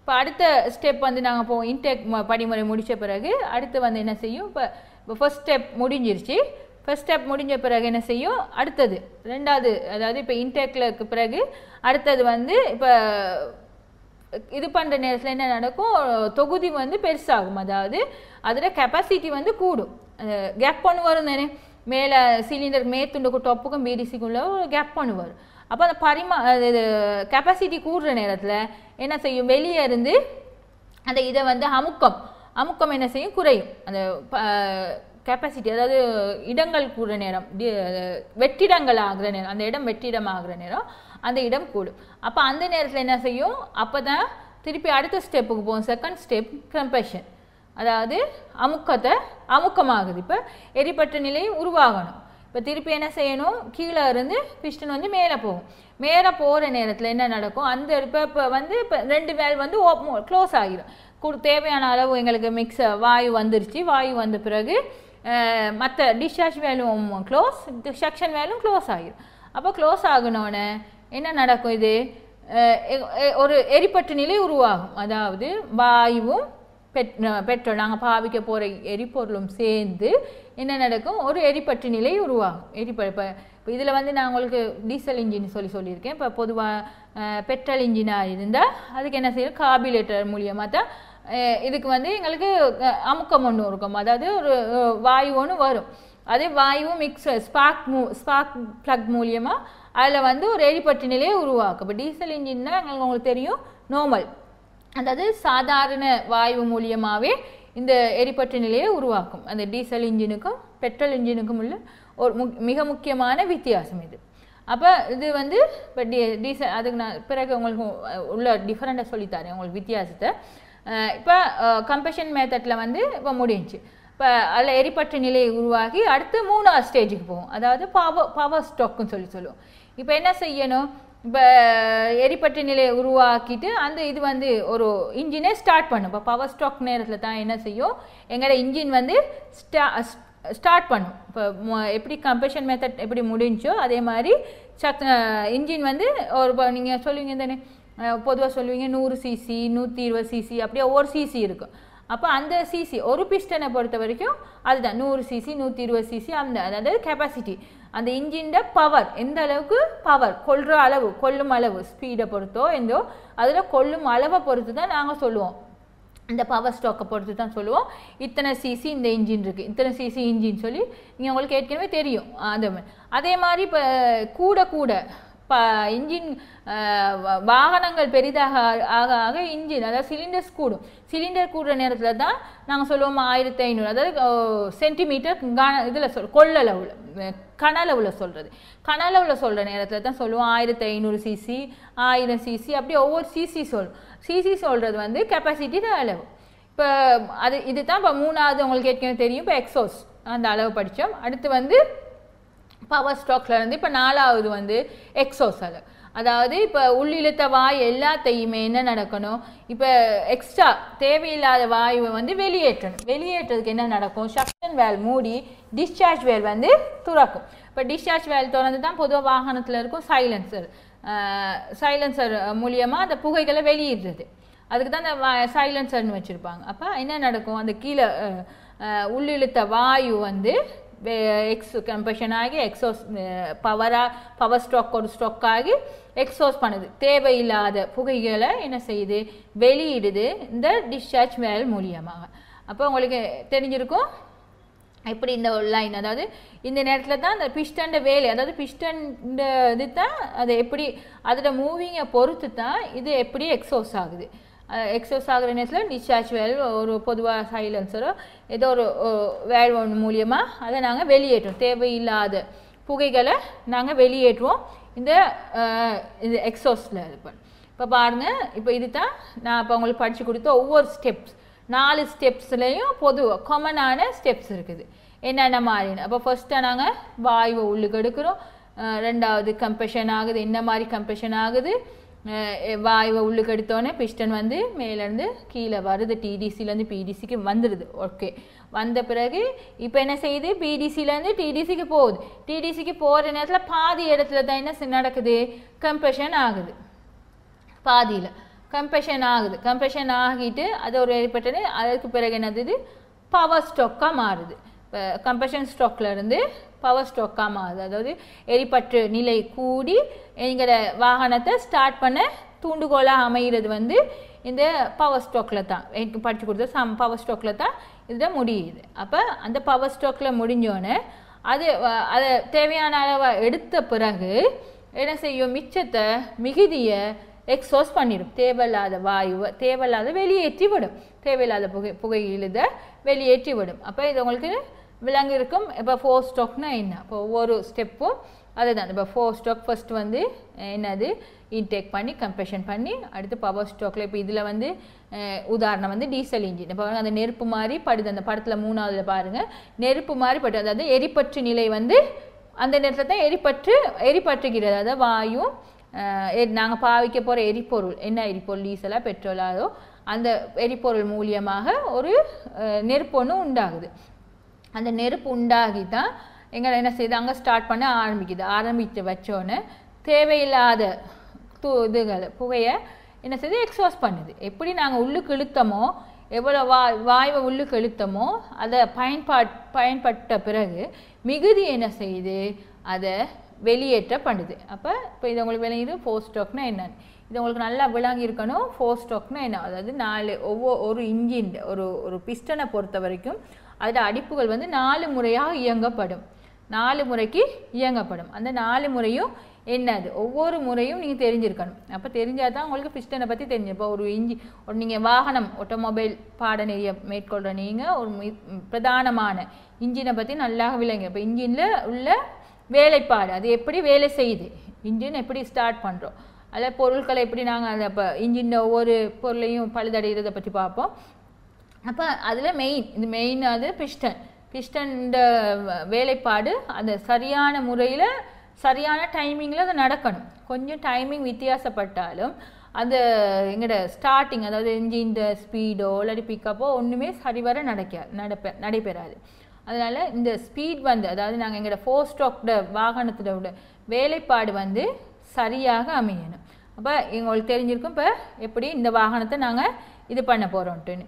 இப்போ அடுத்த ஸ்டெப் வந்து நாங்கள் போவோம் இன்டேக் படிமுறை முடித்த பிறகு அடுத்து வந்து என்ன செய்யும்? இப்போ இப்போ ஃபஸ்ட் ஸ்டெப் முடிஞ்சிருச்சு. ஃபஸ்ட் ஸ்டெப் முடிஞ்ச பிறகு என்ன செய்யும்? அடுத்தது. ரெண்டாவது அதாவது இப்போ இன்டேக்கில் பிறகு அடுத்தது வந்து இப்போ இது பண்ணுற நேரத்தில் என்ன நடக்கும்? தொகுதி வந்து பெருசாகும். அதாவது அதில் கெப்பாசிட்டி வந்து கூடும். கேப் பண்ணு வரும் தானே? மேலே சிலிண்டர் மேத்துண்டுக்கும் டொப்புக்கும் பிடிசிக்குள்ள ஒரு கேப் பண்ணு வரும் அப்போ அந்த பரிமா அது கெப்பாசிட்டி கூடுற நேரத்தில் என்ன செய்யும்? வெளியே இருந்து அந்த இதை வந்து அமுக்கம். அமுக்கம் என்ன செய்யும்? குறையும். அந்த கெப்பாசிட்டி அதாவது இடங்கள் கூடுற நேரம் வெற்றிடங்கள் ஆகிற நேரம் அந்த இடம் வெற்றிடம் ஆகிற நேரம் அந்த இடம் கூடும். அப்போ அந்த நேரத்தில் என்ன செய்யும்? அப்போ தான் திருப்பி அடுத்த ஸ்டெப்புக்கு போகும். செகண்ட் ஸ்டெப் கம்பஷன் அதாவது அமுக்கத்தை அமுக்கமாகுது. இப்போ எரிபட்ட நிலையும் உருவாகணும். இப்போ திருப்பி என்ன செய்யணும்? கீழே இருந்து பிஸ்டன் வந்து மேலே போகும். மேலே போகிற நேரத்தில் என்ன நடக்கும்? அந்த இப்போ இப்போ வந்து இப்போ ரெண்டு வேல் வந்து க்ளோஸ் ஆகிடும் கூடு தேவையான அளவு எங்களுக்கு மிக்ஸ் வாயு வந்துருச்சு. வாயு வந்த பிறகு மற்ற டிஸ்சார்ஜ் வேலும் க்ளோஸ் செக்ஷன் வேலும் க்ளோஸ் ஆகிடும் அப்போ க்ளோஸ் ஆகணுன்னு என்ன நடக்கும் இது? எ- ஒரு எரிப்பட்டு நிலை உருவாகும். அதாவது வாயுவும் பெட் பெட்ரோல் நாங்கள் பாவிக்க போகிற எரிபொருளும் சேர்ந்து என்ன நடக்கும்? ஒரு எரிப்பட்டு நிலை உருவாகும். எரிப்ப இப்போ இதில் வந்து நான் உங்களுக்கு டீசல் இன்ஜின் சொல்லி சொல்லியிருக்கேன். இப்போ பொதுவாக பெட்ரோல் இன்ஜினாக இருந்தால் அதுக்கு என்ன செய்யும் காபிலேட்டர் மூலியமாக தான் இதுக்கு வந்து எங்களுக்கு அமுக்கம் ஒன்று இருக்கும். அதாவது ஒரு வாயு ஒன்று வரும். அதே வாயுவும் மிக்ஸ் ஸ்பார்க் மூ ஸ்பார்க் ப்ளக் மூலியமாக அதில் வந்து ஒரு எரிபட்டு நிலையை உருவாக்கும். இப்போ டீசல் இன்ஜின்னா எங்களுக்கு உங்களுக்கு தெரியும் நார்மல் அதாவது சாதாரண வாயு மூலியமாகவே இந்த எரிபட்டு நிலையை உருவாக்கும். அந்த டீசல் இன்ஜினுக்கும் பெட்ரோல் இன்ஜினுக்கும் உள்ள ஒரு மு மிக முக்கியமான வித்தியாசம் இது. அப்போ இது வந்து இப்போ டீ டீசல் அதுக்கு நான் பிறகு உங்களுக்கு உள்ள டிஃப்ரெண்ட்டாக சொல்லித்தரேன் உங்களுக்கு வித்தியாசத்தை. இப்போ கம்பஷன் மெத்தடில் வந்து இப்போ முடிஞ்சு இப்போ அதில் எரிபற்ற நிலையை உருவாகி அடுத்து மூணாவது ஸ்டேஜுக்கு போகும் அதாவது பவர் பவர் ஸ்டாக்குன்னு சொல்லி சொல்லுவோம். இப்போ என்ன செய்யணும்? இப்போ எரிபட்டு நிலையை உருவாக்கிட்டு அந்த இது வந்து ஒரு இன்ஜினே ஸ்டார்ட் பண்ணும். இப்போ பவர் ஸ்டாக் நேரத்தில் தான் என்ன செய்யும்? எங்களோட இன்ஜின் வந்து ஸ்டா ஸ்டார்ட் பண்ணும். இப்போ எப்படி கம்பஷன் மெத்தட் எப்படி முடிஞ்சோ அதே மாதிரி சக் இன்ஜின் வந்து ஒரு நீங்கள் சொல்லுவீங்க தானே? பொதுவாக சொல்லுவீங்க நூறு சிசி நூற்றி இருபது சிசி அப்படியே ஒவ்வொரு சிசி இருக்கும். அப்போ அந்த சிசி ஒரு பிஸ்டனை பொறுத்த வரைக்கும் அதுதான். நூறு சிசி நூற்றி இருபது சிசி அந்த அதாவது கெப்பாசிட்டி அந்த இன்ஜின்ட பவர் எந்த அளவுக்கு பவர் கொள்ற அளவு கொள்ளும் அளவு ஸ்பீடை பொறுத்தோ எந்தோ அதில் கொள்ளும் அளவை பொறுத்து தான் நாங்கள் சொல்லுவோம். இந்த பவர் ஸ்டாக்கை பொறுத்து தான் சொல்லுவோம். இத்தனை சிசி இந்த இன்ஜின் இருக்குது இத்தனை சிசி இன்ஜின் சொல்லி நீங்கள் உங்களுக்கு ஏற்கனவே தெரியும். அந்த மாதிரி. அதே மாதிரி இப்போ கூட கூட ப இன்ஜின் வாகனங்கள் பெரிதாக ஆக ஆக இன்ஜின் அதாவது சிலிண்டர்ஸ் கூடும். சிலிண்டர் கூடுற நேரத்தில் தான் நாங்கள் சொல்லுவோம் ஆயிரத்தி ஐநூறு. அதாவது சென்டிமீட்டர் கன இதில் சொல் கொள்ளளவில் கனளவில் சொல்கிறது கனளவில் சொல்கிற நேரத்தில் தான் சொல்லுவோம் ஆயிரத்தி ஐநூறு சிசி ஆயிரம் சிசி அப்படி ஒவ்வொரு சிசி சொல். சிசி சொல்கிறது வந்து கெப்பாசிட்டி அளவு. இப்போ அது இது தான் இப்போ மூணாவது உங்களுக்கு ஏற்கனவே தெரியும். இப்போ எக்ஸோஸ் அந்த அளவு படித்தோம் அடுத்து வந்து பவர் ஸ்டாக்லேருந்து இப்போ நாலாவது வந்து எக்ஸோஸ் அளவு அதாவது இப்போ உள்ளிழுத்த வாய் எல்லாத்தையுமே என்ன நடக்கணும்? இப்போ எக்ஸ்ட்ரா தேவையில்லாத வாயுவை வந்து வெளியேற்றணும். வெளியேற்றதுக்கு என்ன நடக்கும்? சக்ஷன் வேல் மூடி டிஸ்சார்ஜ் வேல் வந்து துறக்கும். இப்போ டிஸ்சார்ஜ் வேல் திறந்து தான் பொதுவாக வாகனத்தில் இருக்கும் சைலன்சர் சைலன்சர் மூலியமாக அந்த புகைகளை வெளியிடுறது. அதுக்கு தான் அந்த சைலன்சர்னு வச்சுருப்பாங்க. அப்போ என்ன நடக்கும்? அந்த கீழே உள்ளிழுத்த வாயு வந்து எக்ஸ் கம்பஷன் ஆகி எக்ஸோஸ் பவராக பவர் ஸ்ட்ரோக் ஒரு ஸ்ட்ரோக் ஆகி எக்ஸோஸ் பண்ணுது தேவையில்லாத புகைகளை என்ன செய்யுது வெளியிடுது இந்த டிஸ்சார்ஜ் மேல் மூலியமாக அப்போ உங்களுக்கு தெரிஞ்சிருக்கும் எப்படி இந்த லைன் அதாவது இந்த நேரத்தில் தான் அந்த பிஸ்டன்ட வேலை அதாவது பிஸ்டன் இது தான் அது எப்படி அதோட மூவிங்கை பொறுத்து தான் இது எப்படி எக்ஸோஸ் ஆகுது எக்ஸோஸ் ஆகிற நேரத்தில் டிஸ்சார்ஜ் வேல் ஒரு பொதுவாக சைலன்சரோ ஏதோ ஒரு வேல் ஒன்று மூலியமாக அதை நாங்கள் வெளியேற்றுவோம். தேவையில்லாத புகைகளை நாங்கள் வெளியேற்றுவோம். இந்த இது எக்ஸோஸில் இது இப்போ. பாருங்கள் இப்போ இது தான் நான் இப்போ உங்களுக்கு படித்து கொடுத்த ஒவ்வொரு ஸ்டெப்ஸ் நாலு ஸ்டெப்ஸ்லேயும் பொதுவாக காமனான ஸ்டெப்ஸ் இருக்குது. என்னென்ன மாதிரின்னு? அப்போ ஃபர்ஸ்ட்டாக நாங்கள் வாயுவை உள்ளுக்கு எடுக்கிறோம். ரெண்டாவது கம்ப்ரெஷன் ஆகுது. என்ன மாதிரி கம்ப்ரெஷன் ஆகுது? வாயுவை உள்ளுக்கு எடுத்தோடனே பிஸ்டன் வந்து மேலேருந்து கீழே வருது. டிடிசிலேருந்து பிடிசிக்கு வந்துடுது ஓகே வந்த பிறகு இப்போ என்ன செய்யுது? பிடிசிலேருந்து டிடிசிக்கு போகுது. டிடிசிக்கு போகிற நேரத்தில் பாதி இடத்துல தான் என்ன நடக்குது? கம்ப்ரெஷன் ஆகுது. பாதியில். கம்ப்ரெஷன் ஆகுது. கம்ப்ரெஷன் ஆகிட்டு அது ஒரு ஏற்பட்டது. அதுக்கு பிறகு என்னது பவர் ஸ்டாக்காக மாறுது. இப்போ கம்ப்ரெஷன் ஸ்டாக்ல இருந்து பவர் ஸ்டோக்காக மாறுது. அதாவது எரிபற்று நிலை கூடி எங்களோட வாகனத்தை ஸ்டார்ட் பண்ண தூண்டுகோலாக அமைகிறது வந்து இந்த பவர் ஸ்டோக்கில் தான். எனக்கு படித்து கொடுத்த சம் பவர் ஸ்டோக்கில் தான் இதில் முடியுது. அப்போ அந்த பவர் ஸ்டோக்கில் முடிஞ்சோடனே அது அதை தேவையான அளவை எடுத்த பிறகு என்ன செய்யும்? மிச்சத்தை மிகுதியை எக்ஸோஸ் பண்ணிடும். தேவையில்லாத வாயுவை தேவையில்லாத வெளியேற்றி விடும். தேவையில்லாத புகை புகையிலுத வெளியேற்றி விடும். அப்போ இது உங்களுக்கு விலங்கு இருக்கும் இப்போ ஃபோர் ஸ்டாக்னா என்ன? இப்போ ஒவ்வொரு ஸ்டெப்பும் அதுதான். இப்போ ஃபோர் ஸ்டாக் ஃபஸ்ட்டு வந்து என்னது? இன்டேக் பண்ணி கம்ப்ரெஷன் பண்ணி அடுத்து பவர் ஸ்டோக்கில் இப்போ இதில் வந்து உதாரணம் வந்து டீசல் இன்ஜின் இப்போ அந்த நெருப்பு மாதிரி படுது. அந்த படத்தில் மூணாவதுல பாருங்கள் நெருப்பு மாதிரி படுது. அதாவது எரிபற்று நிலை வந்து அந்த நேரத்தில் தான் எரிபற்று எரிபற்றுகிறது அதாவது வாயு நாங்கள் பாவிக்க போகிற எரிபொருள் என்ன எரிபொருள்? டீசலாக பெட்ரோலாதோ அந்த எரிபொருள் மூலியமாக ஒரு நெருப்பு ஒன்று உண்டாகுது. அந்த நெருப்பு உண்டாகி தான் எங்களை என்ன செய்தாங்க அங்கே ஸ்டார்ட் பண்ண ஆரம்பிக்குது. ஆரம்பித்து வச்சோன்னே தேவையில்லாத தூ இதுகளை புகையை என்ன செய்யுது எக்ஸாஸ் பண்ணுது. எப்படி நாங்கள் உள்ளுக்கு இழுத்தமோ எவ்வளோ வா வாய்வை உள்ளுக்கு இழுத்தமோ அதை பயன்பாட் பயன்பட்ட பிறகு மிகுதி என்ன செய்யுது அதை வெளியேற்ற பண்ணுது. அப்போ இப்போ இது உங்களுக்கு விளங்கிது ஃபோர் ஸ்டோக்னா என்னன்னு இது உங்களுக்கு நல்லா விளங்கி இருக்கணும் ஃபோர் ஸ்டோக்னா என்ன? அதாவது நாலு ஒவ்வொரு ஒரு இன்ஜின் ஒரு ஒரு பிஸ்டனை பொறுத்த வரைக்கும் அதில் அடிப்புகள் வந்து நாலு முறையாக இயங்கப்படும். நாலு முறைக்கு இயங்கப்படும். அந்த நாலு முறையும் என்னது? ஒவ்வொரு முறையும் நீங்கள் தெரிஞ்சிருக்கணும். அப்போ தெரிஞ்சால் தான் உங்களுக்கு பிஸ்டனை பற்றி தெரிஞ்சு இப்போ ஒரு இன்ஜி ஒரு நீங்கள் வாகனம் ஆட்டோமொபைல் பாடநெறியை மேற்கொள்கிற நீங்கள் ஒரு பிரதானமான இன்ஜினை பற்றி நல்லா விளங்க இப்போ இன்ஜினில் உள்ள வேலைப்பாடு அது எப்படி வேலை செய்யுது? இன்ஜின் எப்படி ஸ்டார்ட் பண்ணுறோம் அதில் பொருட்களை எப்படி நாங்கள் அதை இப்போ இன்ஜின் ஒவ்வொரு பொருளையும் பழுதடைகிறத பற்றி பார்ப்போம். அப்போ அதில் மெயின் இது மெயின் அது பிஸ்டன் பிஸ்டன்ட வேலைப்பாடு அந்த சரியான முறையில் சரியான டைமிங்கில் அது நடக்கணும். கொஞ்சம் டைமிங் வித்தியாசப்பட்டாலும் அந்த எங்களோட ஸ்டார்டிங் அதாவது இன்ஜின் ஸ்பீடோ இல்லாட்டி பிக்கப்போ ஒன்றுமே சரிவர நடக்க நடப்ப நடைபெறாது. அதனால் இந்த ஸ்பீட் வந்து அதாவது நாங்கள் எங்களோட ஃபோர் ஸ்டாக்ட வாகனத்தோட வேலைப்பாடு வந்து சரியாக அமையணும். அப்போ எங்களுக்கு தெரிஞ்சிருக்கும் இப்போ எப்படி இந்த வாகனத்தை நாங்கள் இது பண்ண போகிறோன்ட்டுன்னு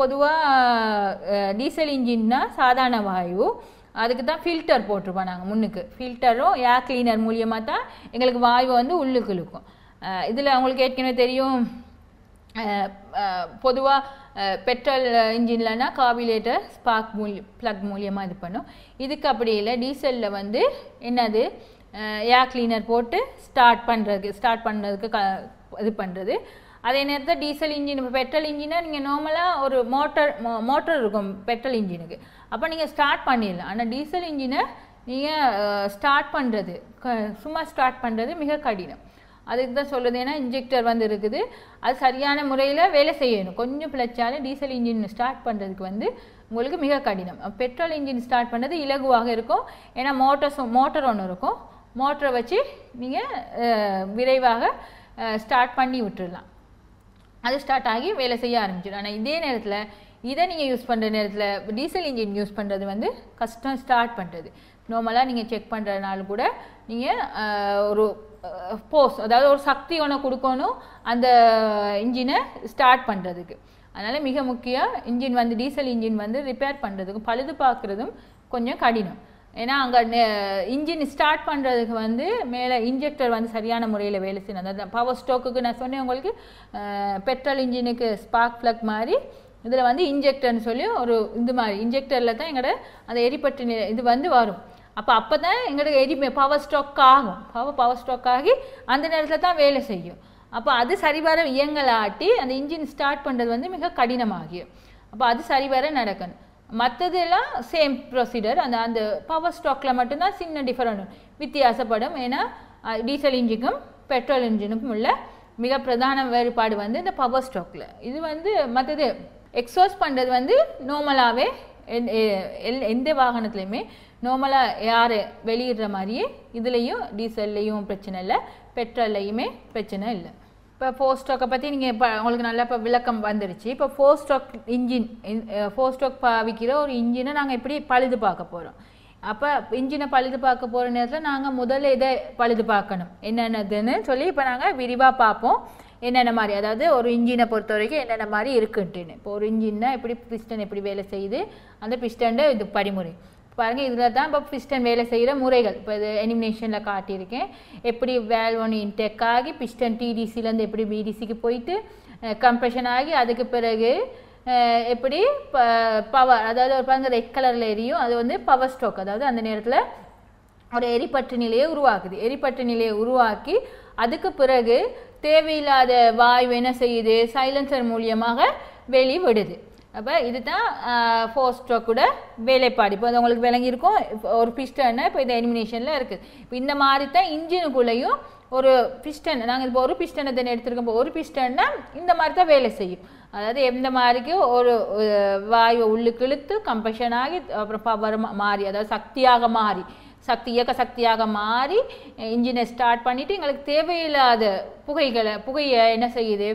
பொதுவாக டீசல் இன்ஜின்னா சாதாரண வாயு. அதுக்கு தான் ஃபில்டர் போட்டிருப்போம் நாங்கள் முன்னுக்கு. ஃபில்டரும் ஏர் கிளீனர் மூலியமாக தான் எங்களுக்கு வாயு வந்து உள்ளுக்கு இழுக்கும். இதில் அவங்களுக்கு ஏற்கனவே தெரியும். பொதுவாக பெட்ரோல் இன்ஜின்லனா காபிலேட்டர் ஸ்பார்க் மூலி ப்ளக் மூலியமாக இது பண்ணும். இதுக்கு அப்படி இல்லை டீசலில் வந்து என்னது? ஏர் கிளீனர் போட்டு ஸ்டார்ட் பண்ணுறதுக்கு ஸ்டார்ட் பண்ணுறதுக்கு க இது பண்ணுறது அதே நேரத்தில் டீசல் இன்ஜின் இப்போ பெட்ரோல் இன்ஜினாக நீங்கள் நார்மலாக ஒரு மோட்டர் மோட்டர் இருக்கும் பெட்ரோல் இன்ஜினுக்கு அப்போ நீங்கள் ஸ்டார்ட் பண்ணிடலாம். ஆனால் டீசல் இன்ஜினை நீங்கள் ஸ்டார்ட் பண்ணுறது க சும்மா ஸ்டார்ட் பண்ணுறது மிக கடினம். அதுக்கு தான் சொல்லுது ஏன்னா இன்ஜெக்டர் வந்து இருக்குது. அது சரியான முறையில் வேலை செய்யணும். கொஞ்சம் பிழைச்சாலும் டீசல் இன்ஜின் ஸ்டார்ட் பண்ணுறதுக்கு வந்து உங்களுக்கு மிக கடினம். பெட்ரோல் இன்ஜின் ஸ்டார்ட் பண்ணுறது இலகுவாக இருக்கும். ஏன்னா மோட்டர்ஸ் மோட்டர் ஒன்று இருக்கும். மோட்டரை வச்சு நீங்கள் விரைவாக ஸ்டார்ட் பண்ணி விட்டுடலாம். அது ஸ்டார்ட் ஆகி வேலை செய்ய ஆரம்பிச்சிடும். ஆனால் இதே நேரத்தில் இதை நீங்கள் யூஸ் பண்ணுற நேரத்தில் டீசல் இன்ஜின் யூஸ் பண்ணுறது வந்து கஷ்டம் ஸ்டார்ட் பண்ணுறது நார்மலாக நீங்கள் செக் பண்ணுறதுனால கூட நீங்கள் ஒரு போஸ் அதாவது ஒரு சக்தி ஒன்று கொடுக்கணும் அந்த இன்ஜினை ஸ்டார்ட் பண்ணுறதுக்கு அதனால் மிக முக்கியம் இன்ஜின் வந்து டீசல் இன்ஜின் வந்து ரிப்பேர் பண்ணுறதுக்கும் பழுது பார்க்குறதும் கொஞ்சம் கடினம். ஏன்னா அங்கே இன்ஜின் ஸ்டார்ட் பண்ணுறதுக்கு வந்து மேலே இன்ஜெக்டர் வந்து சரியான முறையில் வேலை செய்யணும். அதாவது பவர் ஸ்டோக்குக்கு நான் சொன்னேன் உங்களுக்கு பெட்ரோல் இன்ஜினுக்கு ஸ்பார்க் ப்ளக் மாதிரி இதில் வந்து இன்ஜெக்டர்னு சொல்லி ஒரு இது மாதிரி இன்ஜெக்டரில் தான் எங்களோட அந்த எரிப்பட்டு இது வந்து வரும். அப்போ அப்போ தான் எங்களுக்கு எரி பவர் ஸ்டாக் ஆகும். பவர் பவர் ஸ்டாக் ஆகி அந்த நேரத்தில் தான் வேலை செய்யும். அப்போ அது சரிவர இயங்கலாட்டி அந்த இன்ஜின் ஸ்டார்ட் பண்ணுறது வந்து மிக கடினமாகியும். அப்போ அது சரிவர நடக்கணும். மற்றதெல்லாம் சேம் ப்ரொசீடர் அந்த அந்த பவர் ஸ்டாக்கில் மட்டும்தான் சின்ன டிஃபரெண்ட் வித்தியாசப்படும். ஏன்னா டீசல் இன்ஜினுக்கும் பெட்ரோல் இன்ஜினுக்கும் உள்ள மிக பிரதான வேறுபாடு வந்து இந்த பவர் ஸ்டாக்கில் இது வந்து மற்றது எக்ஸோஸ் பண்ணுறது வந்து நார்மலாகவே எந்த வாகனத்துலையுமே நார்மலாக யார் வெளியிடுற மாதிரியே இதுலேயும் டீசல்லையும் பிரச்சனை இல்லை பெட்ரோல்லையுமே பிரச்சனை இல்லை. இப்போ ஃபோர் ஸ்டாக்கை பற்றி நீங்கள் இப்போ உங்களுக்கு நல்லா இப்போ விளக்கம் வந்துடுச்சு இப்போ four stroke engine four stroke பாவிக்கிற ஒரு இன்ஜினை நாங்கள் எப்படி பழுது பார்க்க போகிறோம் அப்போ இன்ஜினை பழுது பார்க்க போகிற நேரத்தில் நாங்கள் முதல்ல இதை பழுது பார்க்கணும். என்னென்னதுன்னு சொல்லி இப்போ நாங்கள் விரிவாக பார்ப்போம். என்னென்ன மாதிரி அதாவது ஒரு இன்ஜினை பொறுத்த வரைக்கும் என்னென்ன மாதிரி இருக்குன்ட்டுன்னு. இப்போ ஒரு இன்ஜின்னா எப்படி பிஸ்டன் எப்படி வேலை செய்யுது? அந்த பிஸ்டன்ட இது படிமுறை. பாருங்கள் இதில் தான் இப்போ பிஸ்டன் வேலை செய்கிற முறைகள். இப்போ இது எனிமினேஷனில் காட்டியிருக்கேன். எப்படி வேல் ஒன்று இன்டெக் ஆகி பிஸ்டன் டிடிசிலேருந்து எப்படி பிடிசிக்கு போயிட்டு கம்ப்ரெஷன் ஆகி அதுக்கு பிறகு எப்படி பவர் அதாவது ஒரு பாருங்க ரெட் கலரில் எரியும். அது வந்து பவர் ஸ்ட்ரோக் அதாவது அந்த நேரத்தில் ஒரு எரிப்பற்று நிலையை உருவாக்குது. எரிப்பற்று நிலையை உருவாக்கி அதுக்கு பிறகு தேவையில்லாத வாயு என்ன செய்யுது? சைலன்சர் மூலியமாக வெளிவிடுது. அப்போ இதுதான் ஃபோர் ஸ்ட்ரோக்கோட வேலைப்பாடு. இப்போ அது உங்களுக்கு விளங்கியிருக்கும் ஒரு பிஸ்டன்னா இப்போ இந்த எலிமினேஷனில் இருக்குது இப்போ இந்த மாதிரி தான் இன்ஜினுக்குள்ளேயும் ஒரு பிஸ்டன் நாங்கள் இப்போ ஒரு பிஸ்டனை தானே எடுத்துருக்கோம். இப்போ ஒரு பிஸ்டன்னா இந்த மாதிரி தான் வேலை செய்யும். அதாவது எந்த மாதிரிக்கு ஒரு வாயுவை உள்ளுக்கு இழுத்து கம்பஷன் ஆகி அப்புறம் பவர் மாறி அதாவது சக்தியாக மாறி சக்தி இயக்க சக்தியாக மாறி இன்ஜினை ஸ்டார்ட் பண்ணிவிட்டு எங்களுக்கு தேவையில்லாத புகைகளை புகையை என்ன செய்யுது?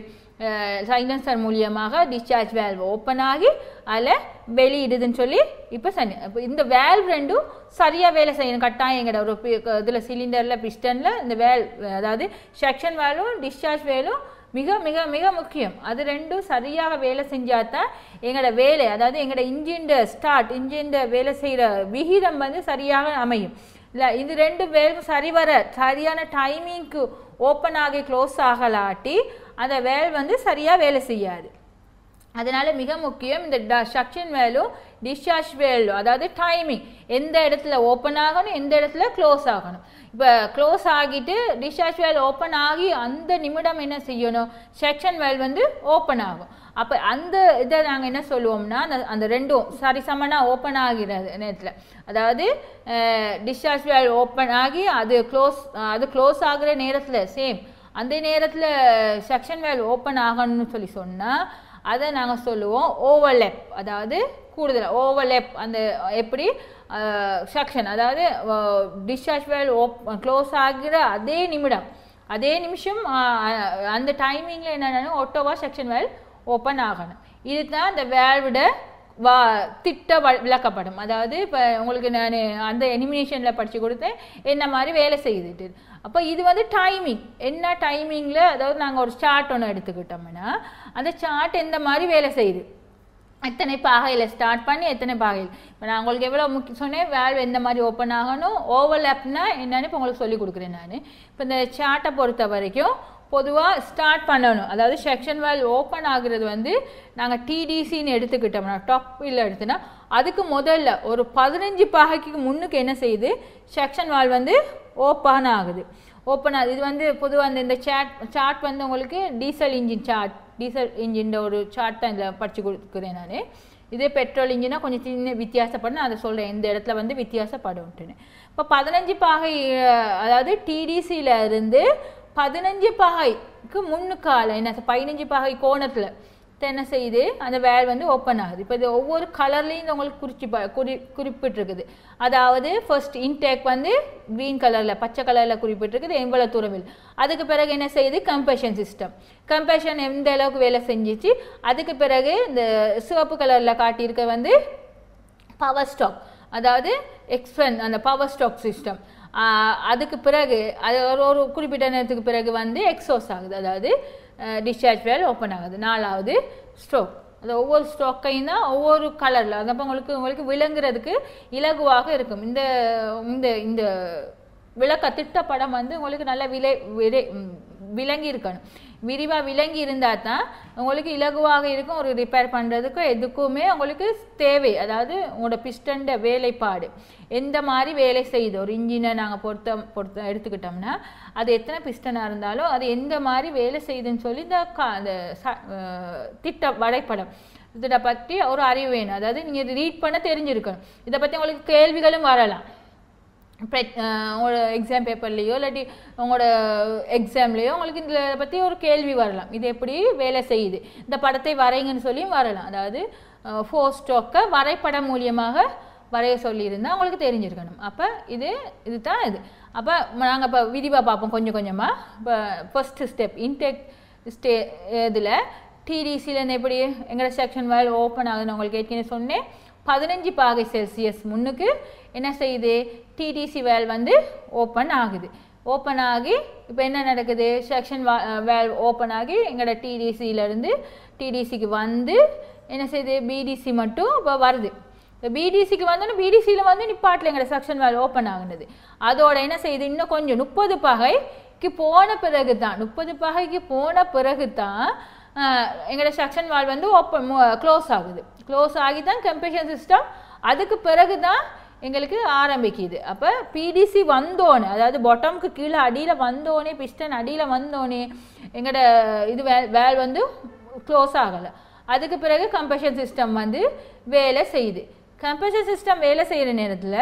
சைலன்சர் மூலியமாக டிஸ்சார்ஜ் வேல்வ் ஓப்பன் ஆகி அதில் வெளியிடுதுன்னு சொல்லி இப்போ சனி இப்போ இந்த வேல்வ் ரெண்டும் சரியாக வேலை செய்யணும் கட்டாயம் எங்கட ஒரு இதில் சிலிண்டரில் பிஸ்டனில் இந்த வேல் அதாவது செக்ஷன் வேலும் டிஸ்சார்ஜ் வேலும் மிக மிக மிக முக்கியம். அது ரெண்டும் சரியாக வேலை செஞ்சால் தான் எங்களோட வேலை அதாவது எங்களோட இன்ஜின் ஸ்டார்ட் இன்ஜின் வேலை செய்கிற விகிதம் வந்து சரியாக அமையும். இல்லை இது ரெண்டு வேலும் சரிவர சரியான டைமிங்க்கு ஓப்பன் ஆகி க்ளோஸ் ஆகலாட்டி அந்த வேல் வந்து சரியாக வேலை செய்யாது. அதனால் மிக முக்கியம் இந்த ட சக்ஷன் வேலும் டிஸ்சார்ஜ் வேல்யூ அதாவது டைமிங் எந்த இடத்துல ஓப்பன் ஆகணும் எந்த இடத்துல க்ளோஸ் ஆகணும். இப்போ க்ளோஸ் ஆகிட்டு டிஸ்சார்ஜ் வேல் ஓப்பன் ஆகி அந்த நிமிடம் என்ன செய்யணும்? செக்ஷன் வேல் வந்து ஓப்பன் ஆகும். அப்போ அந்த இதை நாங்கள் என்ன சொல்லுவோம்னா அந்த அந்த ரெண்டும் சரிசமனாக ஓப்பன் ஆகிறது நேரத்தில் அதாவது டிஸ்சார்ஜ் வேல் ஓப்பன் ஆகி அது க்ளோஸ் அது க்ளோஸ் ஆகிற நேரத்தில் சேம் அந்த நேரத்தில் செக்ஷன் வேல் ஓப்பன் ஆகணும்னு சொல்லி சொன்னால் அதை நாங்கள் சொல்லுவோம் ஓவர்லேப் அதாவது கூடுதல் ஓவர்லேப் அந்த எப்படி? செக்ஷன் அதாவது டிஸ்சார்ஜ் வேல் ஓப் க்ளோஸ் ஆகிற அதே நிமிடம். அதே நிமிஷம் அந்த டைமிங்கில் என்னென்னா ஒட்டோவா செக்ஷன் வேல் ஓப்பன் ஆகணும். இதுதான் அந்த வேல்விட வா திட்ட வ- விளக்கப்படும். அதாவது இப்போ உங்களுக்கு நான் அந்த எனிமினேஷனில் படித்து கொடுத்தேன் என்ன மாதிரி வேலை செய்துட்டு. அப்போ இது வந்து டைமிங் என்ன டைமிங்கில் அதாவது நாங்கள் ஒரு சார்ட் ஒன்று எடுத்துக்கிட்டோம்னா அந்த சார்ட் எந்த மாதிரி வேலை செய்யுது? எத்தனை பாகையில் ஸ்டார்ட் பண்ணி எத்தனை பாகையில். இப்போ நான் உங்களுக்கு எவ்வளோ முக்கிய சொன்னேன் வேல்வ் எந்த மாதிரி ஓப்பன் ஆகணும் ஓவர்லேப்னா என்னன்னு இப்போ உங்களுக்கு சொல்லி கொடுக்குறேன் நான். இப்போ இந்த சார்ட்டை பொறுத்த வரைக்கும் பொதுவாக ஸ்டார்ட் பண்ணணும். அதாவது செக்ஷன் வேல் ஓப்பன் ஆகுறது வந்து நாங்கள் டிடிசின்னு எடுத்துக்கிட்டோம்னா டாப் டாப்பில் எடுத்துனா அதுக்கு முதல்ல ஒரு பதினஞ்சு பாகைக்கு முன்னுக்கு என்ன செய்யுது? செக்ஷன் வால் வந்து ஓப்பன் ஆகுது. ஓப்பன் ஆகுது இது வந்து பொதுவாக அந்த இந்த சாட் சார்ட் வந்து உங்களுக்கு diesel engine chart diesel engine ஒரு சார்ட் தான் இதில் படித்து கொடுக்குறேன் நான். இதே பெட்ரோல் இன்ஜினா கொஞ்சம் சின்ன வித்தியாசப்படும் நான் அதை சொல்கிறேன் இந்த இடத்துல வந்து வித்தியாசப்படும்ட்டுன்னு இப்போ பதினஞ்சு பாகை அதாவது டிடிசியில் இருந்து பதினஞ்சு பாகைக்கு முன்னுக்கால என்ன பதினஞ்சு பாகை கோணத்தில். என்ன செய்யுது? அந்த வேல் வந்து ஓப்பன் ஆகுது. இப்போ இது ஒவ்வொரு கலர்லேயும் இது உங்களுக்கு குறிச்சி குறி குறிப்பிட்டிருக்குது. அதாவது ஃபர்ஸ்ட் இன்டேக் வந்து க்ரீன் கலரில் பச்சை கலரில் குறிப்பிட்டிருக்குது எவ்வளோ தூரமில் அதுக்கு பிறகு என்ன செய்யுது? கம்பேஷன் சிஸ்டம் கம்பேஷன் எந்த அளவுக்கு வேலை செஞ்சிச்சு? அதுக்கு பிறகு இந்த சிவப்பு கலரில் காட்டியிருக்க வந்து பவர் ஸ்டாக் அதாவது எக்ஸ்பென் அந்த பவர் ஸ்டாக் சிஸ்டம் அதுக்கு பிறகு அது ஒரு ஒரு குறிப்பிட்ட நேரத்துக்கு பிறகு வந்து எக்ஸோஸ் ஆகுது. அதாவது டிஸ்சார்ஜ் வேல் ஓப்பன் ஆகுது. நாலாவது ஸ்ட்ரோக் அது ஒவ்வொரு ஸ்ட்ரோக்கையும் தான் ஒவ்வொரு கலரில் அது அப்போ உங்களுக்கு உங்களுக்கு விளங்குறதுக்கு இலகுவாக இருக்கும். இந்த இந்த இந்த விளக்க திட்டப்படம் வந்து உங்களுக்கு நல்ல விலை விலை விளங்கி இருக்கணும் விரிவாக விளங்கி இருந்தால் தான் உங்களுக்கு இலகுவாக இருக்கும். ஒரு ரிப்பேர் பண்ணுறதுக்கும் எதுக்குமே உங்களுக்கு தேவை. அதாவது உங்களோட பிஸ்டண்ட வேலைப்பாடு. எந்த மாதிரி வேலை செய்யுது? ஒரு இன்ஜினை நாங்கள் பொறுத்த பொறுத்த எடுத்துக்கிட்டோம்னா அது எத்தனை பிஸ்டனாக இருந்தாலும் அது எந்த மாதிரி வேலை செய்யுதுன்னு சொல்லி இந்த கா அந்த ச- திட்ட வரைபடம். இதை பற்றி ஒரு அறிவு வேணும். அதாவது நீங்கள் ரீட் பண்ண தெரிஞ்சிருக்கணும். இதை பற்றி உங்களுக்கு கேள்விகளும் வரலாம். ப்ரெட்- உங்களோட எக்ஸாம் பேப்பர்லேயோ இல்லாட்டி உங்களோட எக்ஸாம்லேயோ உங்களுக்கு இதில் பற்றி ஒரு கேள்வி வரலாம். இது எப்படி வேலை செய்யுது? இந்த படத்தை வரைங்கன்னு சொல்லியும் வரலாம். அதாவது ஃபோர் ஸ்டோக்கை வரைபடம் மூலியமாக வரைய சொல்லியிருந்தால் உங்களுக்கு தெரிஞ்சிருக்கணும். அப்போ இது இது தான் இது. அப்போ நாங்கள் இப்போ விரிவாக பார்ப்போம் கொஞ்சம் கொஞ்சமாக இப்போ ஃபஸ்ட்டு ஸ்டெப் இன்டெக் ஸ்டே இதில் டிடிசிலேருந்து எப்படி எங்களோட செக்ஷன் வேல் ஓப்பன் ஆகுதுன்னு உங்களுக்கு ஏற்கனவே சொன்னேன். பதினஞ்சு பாகை செல்சியஸ் முன்னுக்கு என்ன செய்யுது? டிடிசி வேல் வந்து ஓப்பன் ஆகுது. ஓப்பன் ஆகி இப்போ என்ன நடக்குது? செக்ஷன் வேல் ஓப்பன் ஆகி எங்களோட டிடிசியிலேருந்து டிடிசிக்கு வந்து என்ன செய்யுது? பிடிசி மட்டும் இப்போ வருது. இப்போ பிடிசிக்கு வந்தோன்னு பிடிசியில் வந்து நிப்பாட்டில் எங்களோட செக்ஷன் வேல் ஓப்பன் ஆகுனது. அதோட என்ன செய்யுது? இன்னும் கொஞ்சம் முப்பது பகைக்கு போன பிறகு தான் முப்பது பகைக்கு போன பிறகு தான் எங்களோட செக்ஷன் வால் வந்து ஓப்பன் க்ளோஸ் ஆகுது. க்ளோஸ் ஆகி தான் கம்பேஷன் சிஸ்டம் அதுக்கு பிறகு தான் எங்களுக்கு ஆரம்பிக்குது. அப்போ பிடிசி வந்தோன்னே அதாவது பொட்டமுக்கு கீழே அடியில் வந்தோடனே பிஸ்டன் அடியில் வந்தோடனே எங்களோட இது வே வேல் வந்து க்ளோஸ் ஆகலை. அதுக்கு பிறகு கம்பஷன் சிஸ்டம் வந்து வேலை செய்யுது. கம்பஷன் சிஸ்டம் வேலை செய்கிற நேரத்தில்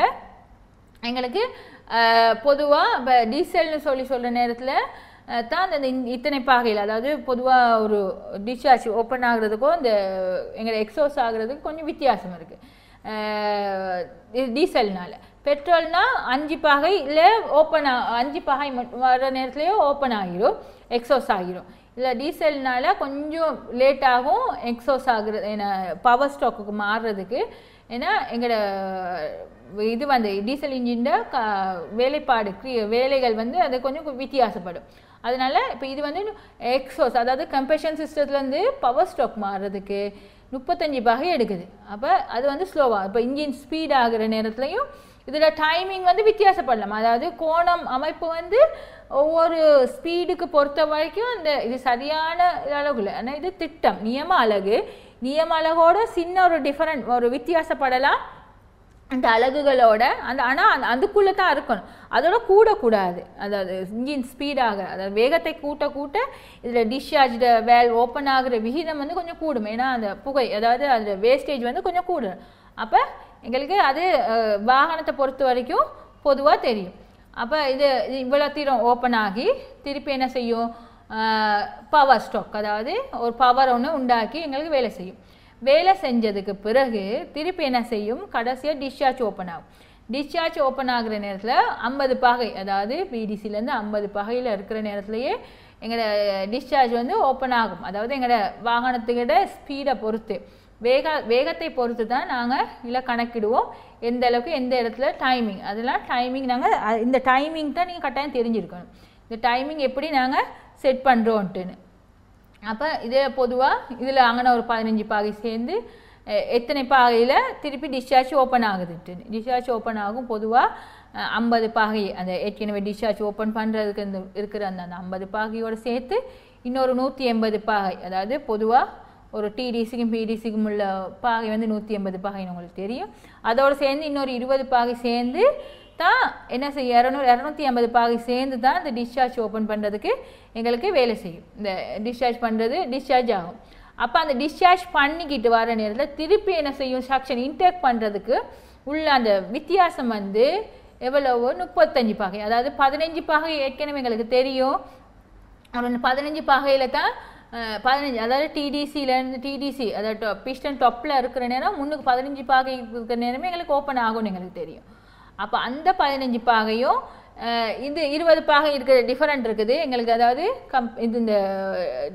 எங்களுக்கு பொதுவாக இப்போ டீசல்னு சொல்லி சொல்கிற நேரத்தில் தான் அந்த இத்தனை பாகையில் அதாவது பொதுவாக ஒரு டிஸ்சார்ஜ் ஓப்பன் ஆகிறதுக்கும் இந்த எங்களை எக்ஸோஸ் ஆகுறதுக்கும் கொஞ்சம் வித்தியாசம் இருக்குது டீசல்னால் பெட்ரோல்னா அஞ்சு பாகை இல்லை ஓப்பன் அஞ்சு பாகை மட்டும் வர நேரத்துலையோ ஓப்பன் ஆகிரும் எக்ஸோஸ் ஆகிரும். இல்லை டீசல்னால் கொஞ்சம் லேட் ஆகும் எக்ஸோஸ் ஆகுறது ஏன்னா பவர் ஸ்டாக்குக்கு மாறுறதுக்கு. ஏன்னா எங்களோட இது வந்து டீசல் இன்ஜின்ட க வேலைப்பாடு க்ரி- வேலைகள் வந்து அது கொஞ்சம் வித்தியாசப்படும். அதனால இப்போ இது வந்து எக்ஸோஸ் அதாவது கம்பஷன் சிஸ்டத்துலேருந்து பவர் ஸ்ட்ரோக் மாறுறதுக்கு முப்பத்தஞ்சு பாகை எடுக்குது. அப்போ அது வந்து ஸ்லோவாக இப்போ இன்ஜின் ஸ்பீட் ஆகிற நேரத்துலையும் இதில் டைமிங் வந்து வித்தியாசப்படலாம். அதாவது கோணம் அமைப்பு வந்து ஒவ்வொரு ஸ்பீடுக்கு பொறுத்த வரைக்கும் அந்த இது சரியான அளவுல ஆனால் இது திட்டம் நியம அழகு நியம அழகோட சின்ன ஒரு டிஃப்ரெண்ட் ஒரு வித்தியாசப்படலாம். அந்த அழகுகளோட அந்த ஆனால் அந்த அதுக்குள்ளே தான் இருக்கணும். அதோட கூடக்கூடாது. அதாவது இன்ஜின் ஸ்பீடாக அதாவது வேகத்தை கூட்ட கூட்ட இதில் டிஸ்சார்ஜ் வேல் ஓப்பன் ஆகிற விகிதம் வந்து கொஞ்சம் கூடும். ஏன்னா அந்த புகை அதாவது அந்த வேஸ்டேஜ் வந்து கொஞ்சம் கூடும். அப்போ எங்களுக்கு அது வாகனத்தை பொறுத்த வரைக்கும் பொதுவாக தெரியும். அப்போ இது இது இவ்வளோ தீரம் ஓப்பன் ஆகி திருப்பி என்ன செய்யும்? பவர் ஸ்டாக் அதாவது ஒரு பவர் ஒன்று உண்டாக்கி எங்களுக்கு வேலை செய்யும். வேலை செஞ்சதுக்கு பிறகு திருப்பி என்ன செய்யும்? கடைசியாக டிஸ்சார்ஜ் ஓப்பன் ஆகும். டிஸ்சார்ஜ் ஓப்பன் ஆகிற நேரத்தில் ஐம்பது பகை அதாவது பிடிசிலேருந்து ஐம்பது பகையில் இருக்கிற நேரத்துலையே எங்களோட டிஸ்சார்ஜ் வந்து ஓப்பன் ஆகும். அதாவது எங்களோட வாகனத்துக்கிட்ட ஸ்பீடை பொறுத்து. வேக வேகத்தை பொறுத்து தான் நாங்கள் இல்லை கணக்கிடுவோம். எந்த அளவுக்கு எந்த இடத்துல டைமிங் அதெல்லாம் டைமிங் நாங்கள் இந்த டைமிங் தான் நீங்கள் கட்டாயம் தெரிஞ்சிருக்கணும். இந்த டைமிங் எப்படி நாங்கள் செட் பண்ணுறோன்ட்டுன்னு அப்போ இதே பொதுவாக இதில் அங்கே ஒரு பதினஞ்சு பாகை சேர்ந்து எத்தனை பாகையில் திருப்பி டிஸ்சார்ஜ் ஓப்பன் ஆகுதுட்டு டிஸ்சார்ஜ் ஓப்பன் ஆகும் பொதுவாக ஐம்பது பாகை அந்த ஏற்கனவே டிஸ்சார்ஜ் ஓப்பன் பண்ணுறதுக்கு இந்த இருக்கிற அந்த அந்த ஐம்பது பாகையோடு சேர்த்து இன்னொரு நூற்றி எண்பது பாகை அதாவது பொதுவாக ஒரு டிடிசிக்கும் பிடிசிக்கும் உள்ள பாகை வந்து நூற்றி எண்பது பாகைன்னு உங்களுக்கு தெரியும். அதோடு சேர்ந்து இன்னொரு இருபது பாகை சேர்ந்து தான் என்ன செய்யும்? இரநூறு இரநூத்தி ஐம்பது பாகை சேர்ந்து தான் இந்த டிஸ்சார்ஜ் ஓப்பன் பண்ணுறதுக்கு எங்களுக்கு வேலை செய்யும். இந்த டிஸ்சார்ஜ் பண்ணுறது டிஸ்சார்ஜ் ஆகும். அப்போ அந்த டிஸ்சார்ஜ் பண்ணிக்கிட்டு வர நேரத்தில் திருப்பி என்ன செய்யும்? சக்ஷன் இன்டேக் பண்ணுறதுக்கு உள்ள அந்த வித்தியாசம் வந்து எவ்வளவோ? முப்பத்தஞ்சு பாகை. அதாவது பதினஞ்சு பாகை ஏற்கனவே எங்களுக்கு தெரியும். ஒரு பதினஞ்சு பாகையில் தான் பதினஞ்சு அதாவது டிடிசியிலேருந்து டிடிசி அதாவது பிஸ்டன் டொப்பில் இருக்கிற நேரம் முன்னுக்கு பதினஞ்சு பாகை இருக்கிற நேரமே எங்களுக்கு ஓப்பன் ஆகும்னு எங்களுக்கு தெரியும். அப்போ அந்த பதினஞ்சு பாகையும் இது இருபது பாகை இருக்கிற டிஃபரெண்ட் இருக்குது. எங்களுக்கு அதாவது கம் இது இந்த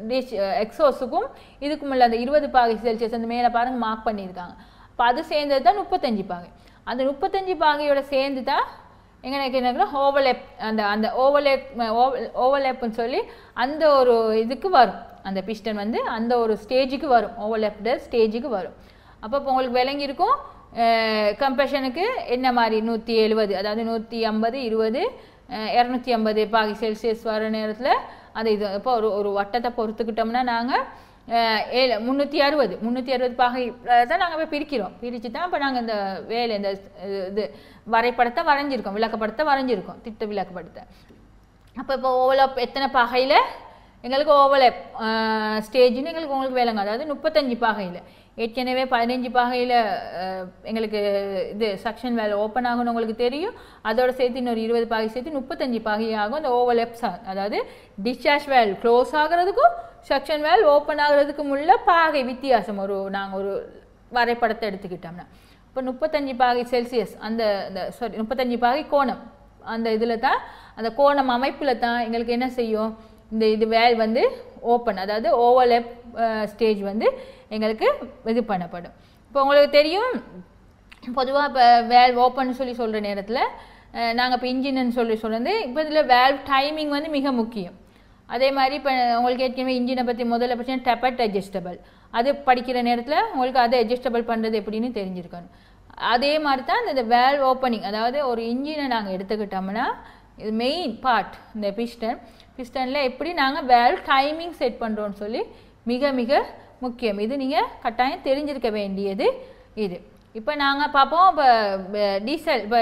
டிஷ் எக்ஸோஸுக்கும் இதுக்கும் உள்ள அந்த இருபது பாகை செல்சியஸ் அந்த மேலே பாருங்க மார்க் பண்ணியிருக்காங்க. அப்போ அது சேர்ந்தது தான் முப்பத்தஞ்சு பாகை. அந்த முப்பத்தஞ்சு பாகையோட சேர்ந்து தான் எங்களுக்கு என்ன ஓவர்லேப் அந்த அந்த ஓவர்லேப் ஓவர்லேப்னு சொல்லி அந்த ஒரு இதுக்கு வரும். அந்த பிஸ்டன் வந்து அந்த ஒரு ஸ்டேஜுக்கு வரும். ஓவர்லேப்டு ஸ்டேஜுக்கு வரும். அப்போ இப்போ உங்களுக்கு விளங்கியிருக்கும் கம்பஷனுக்கு என்ன மாதிரி? நூற்றி எழுபது அதாவது நூற்றி ஐம்பது இருபது இரநூத்தி ஐம்பது பாகி செல்சியஸ் வர நேரத்தில் அந்த இது இப்போ ஒரு ஒரு வட்டத்தை பொறுத்துக்கிட்டோம்னா நாங்கள் ஏழு முந்நூற்றி அறுபது முந்நூற்றி அறுபது பாகை தான் நாங்கள் போய் பிரிக்கிறோம். பிரித்து தான் இப்போ நாங்கள் இந்த வேலை இந்த இது வரைபடத்தை வரைஞ்சிருக்கோம் விளக்கப்படத்தை வரைஞ்சிருக்கோம் திட்ட விளக்கப்படத்தை. அப்போ இப்போ ஓவலப் எத்தனை பாகையில்? எங்களுக்கு ஓவலப் ஸ்டேஜ்னு எங்களுக்கு உங்களுக்கு வேலைங்க. அதாவது முப்பத்தஞ்சு பாகையில். ஏற்கனவே பதினஞ்சு பாகையில் எங்களுக்கு இது சக்ஷன் வேலை ஓப்பன் ஆகும்னு உங்களுக்கு தெரியும். அதோட சேர்த்து இன்னொரு இருபது பாகை சேர்த்து முப்பத்தஞ்சு பாகை ஆகும். அந்த ஓவர்லெப்ஸ் அதாவது டிஸ்சார்ஜ் வேல் க்ளோஸ் ஆகுறதுக்கும் சக்ஷன் வேல் ஓப்பன் ஆகுறதுக்கும் உள்ள பாகை வித்தியாசம். ஒரு நாங்கள் ஒரு வரைபடத்தை எடுத்துக்கிட்டோம்னா. இப்போ முப்பத்தஞ்சு பாகை செல்சியஸ் அந்த இந்த சாரி முப்பத்தஞ்சு பாகை கோணம். அந்த இதில் தான் அந்த கோணம் அமைப்பில் தான் எங்களுக்கு என்ன செய்யும்? இந்த இது வேல் வந்து ஓப்பன் அதாவது ஓவர்லெப் ஸ்டேஜ் வந்து எங்களுக்கு இது பண்ணப்படும். இப்போ உங்களுக்கு தெரியும் பொதுவாக இப்போ வேல் ஓப்பன் சொல்லி சொல்கிற நேரத்தில் நாங்கள் இப்போ இன்ஜின்னு சொல்லி சொல்கிறது இப்போ இதில் வேல் டைமிங் வந்து மிக முக்கியம். அதே மாதிரி இப்போ உங்களுக்கு ஏற்கனவே இன்ஜினை பற்றி முதல்ல பிரச்சனை டெபட் அட்ஜஸ்டபிள் அது படிக்கிற நேரத்தில் உங்களுக்கு அதை அட்ஜஸ்டபிள் பண்ணுறது எப்படின்னு தெரிஞ்சிருக்கணும். அதே மாதிரி தான் இந்த வேல் ஓப்பனிங் அதாவது ஒரு இன்ஜினை நாங்கள் எடுத்துக்கிட்டோம்னா இது மெயின் பார்ட் இந்த பிஸ்டன் பிஸ்டனில் எப்படி நாங்கள் வேல் டைமிங் செட் பண்ணுறோன்னு சொல்லி மிக மிக முக்கியம். இது நீங்கள் கட்டாயம் தெரிஞ்சிருக்க வேண்டியது இது. இப்போ நாங்கள் பார்ப்போம். இப்போ டீசல் இப்போ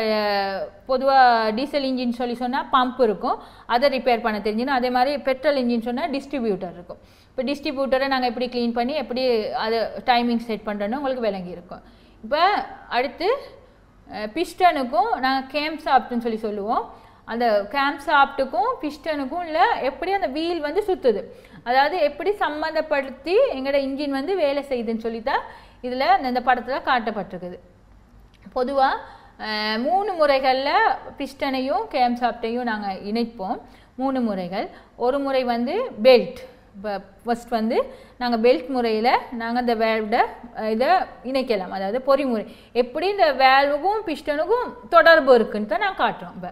பொதுவாக டீசல் இன்ஜின் சொல்லி சொன்னால் பம்ப் இருக்கும். அதை ரிப்பேர் பண்ண தெரிஞ்சிடும். அதே மாதிரி பெட்ரோல் இன்ஜின் சொன்னால் டிஸ்ட்ரிபியூட்டர் இருக்கும். இப்போ டிஸ்ட்ரிபியூட்டரை நாங்கள் எப்படி க்ளீன் பண்ணி எப்படி அது டைமிங் செட் பண்ணுறோன்னு உங்களுக்கு விளங்கியிருக்கும் இப்போ அடுத்து பிஸ்டனுக்கும் நாங்கள் கேம்ஸ் சாப்ட்னு சொல்லி சொல்லுவோம். அந்த கேம்ஸ் சாப்ட்டுக்கும் பிஸ்டனுக்கும் இல்லை எப்படி அந்த வீல் வந்து சுற்றுது அதாவது எப்படி சம்மந்தப்படுத்தி எங்களோட இன்ஜின் வந்து வேலை செய்யுதுன்னு சொல்லி தான் இதில் இந்த படத்தில் காட்டப்பட்டிருக்குது. பொதுவாக மூணு முறைகளில் பிஸ்டனையும் கேம் சாப்டையும் நாங்கள் இணைப்போம். மூணு முறைகள். ஒரு முறை வந்து பெல்ட் இப்போ ஃபஸ்ட் வந்து நாங்கள் பெல்ட் முறையில் நாங்கள் இந்த வேல்வோட இதை இணைக்கலாம். அதாவது பொறிமுறை எப்படி இந்த வேல்வுக்கும் பிஸ்டனுக்கும் தொடர்பு இருக்குன்னு தான் நான் காட்டுறோம். இப்போ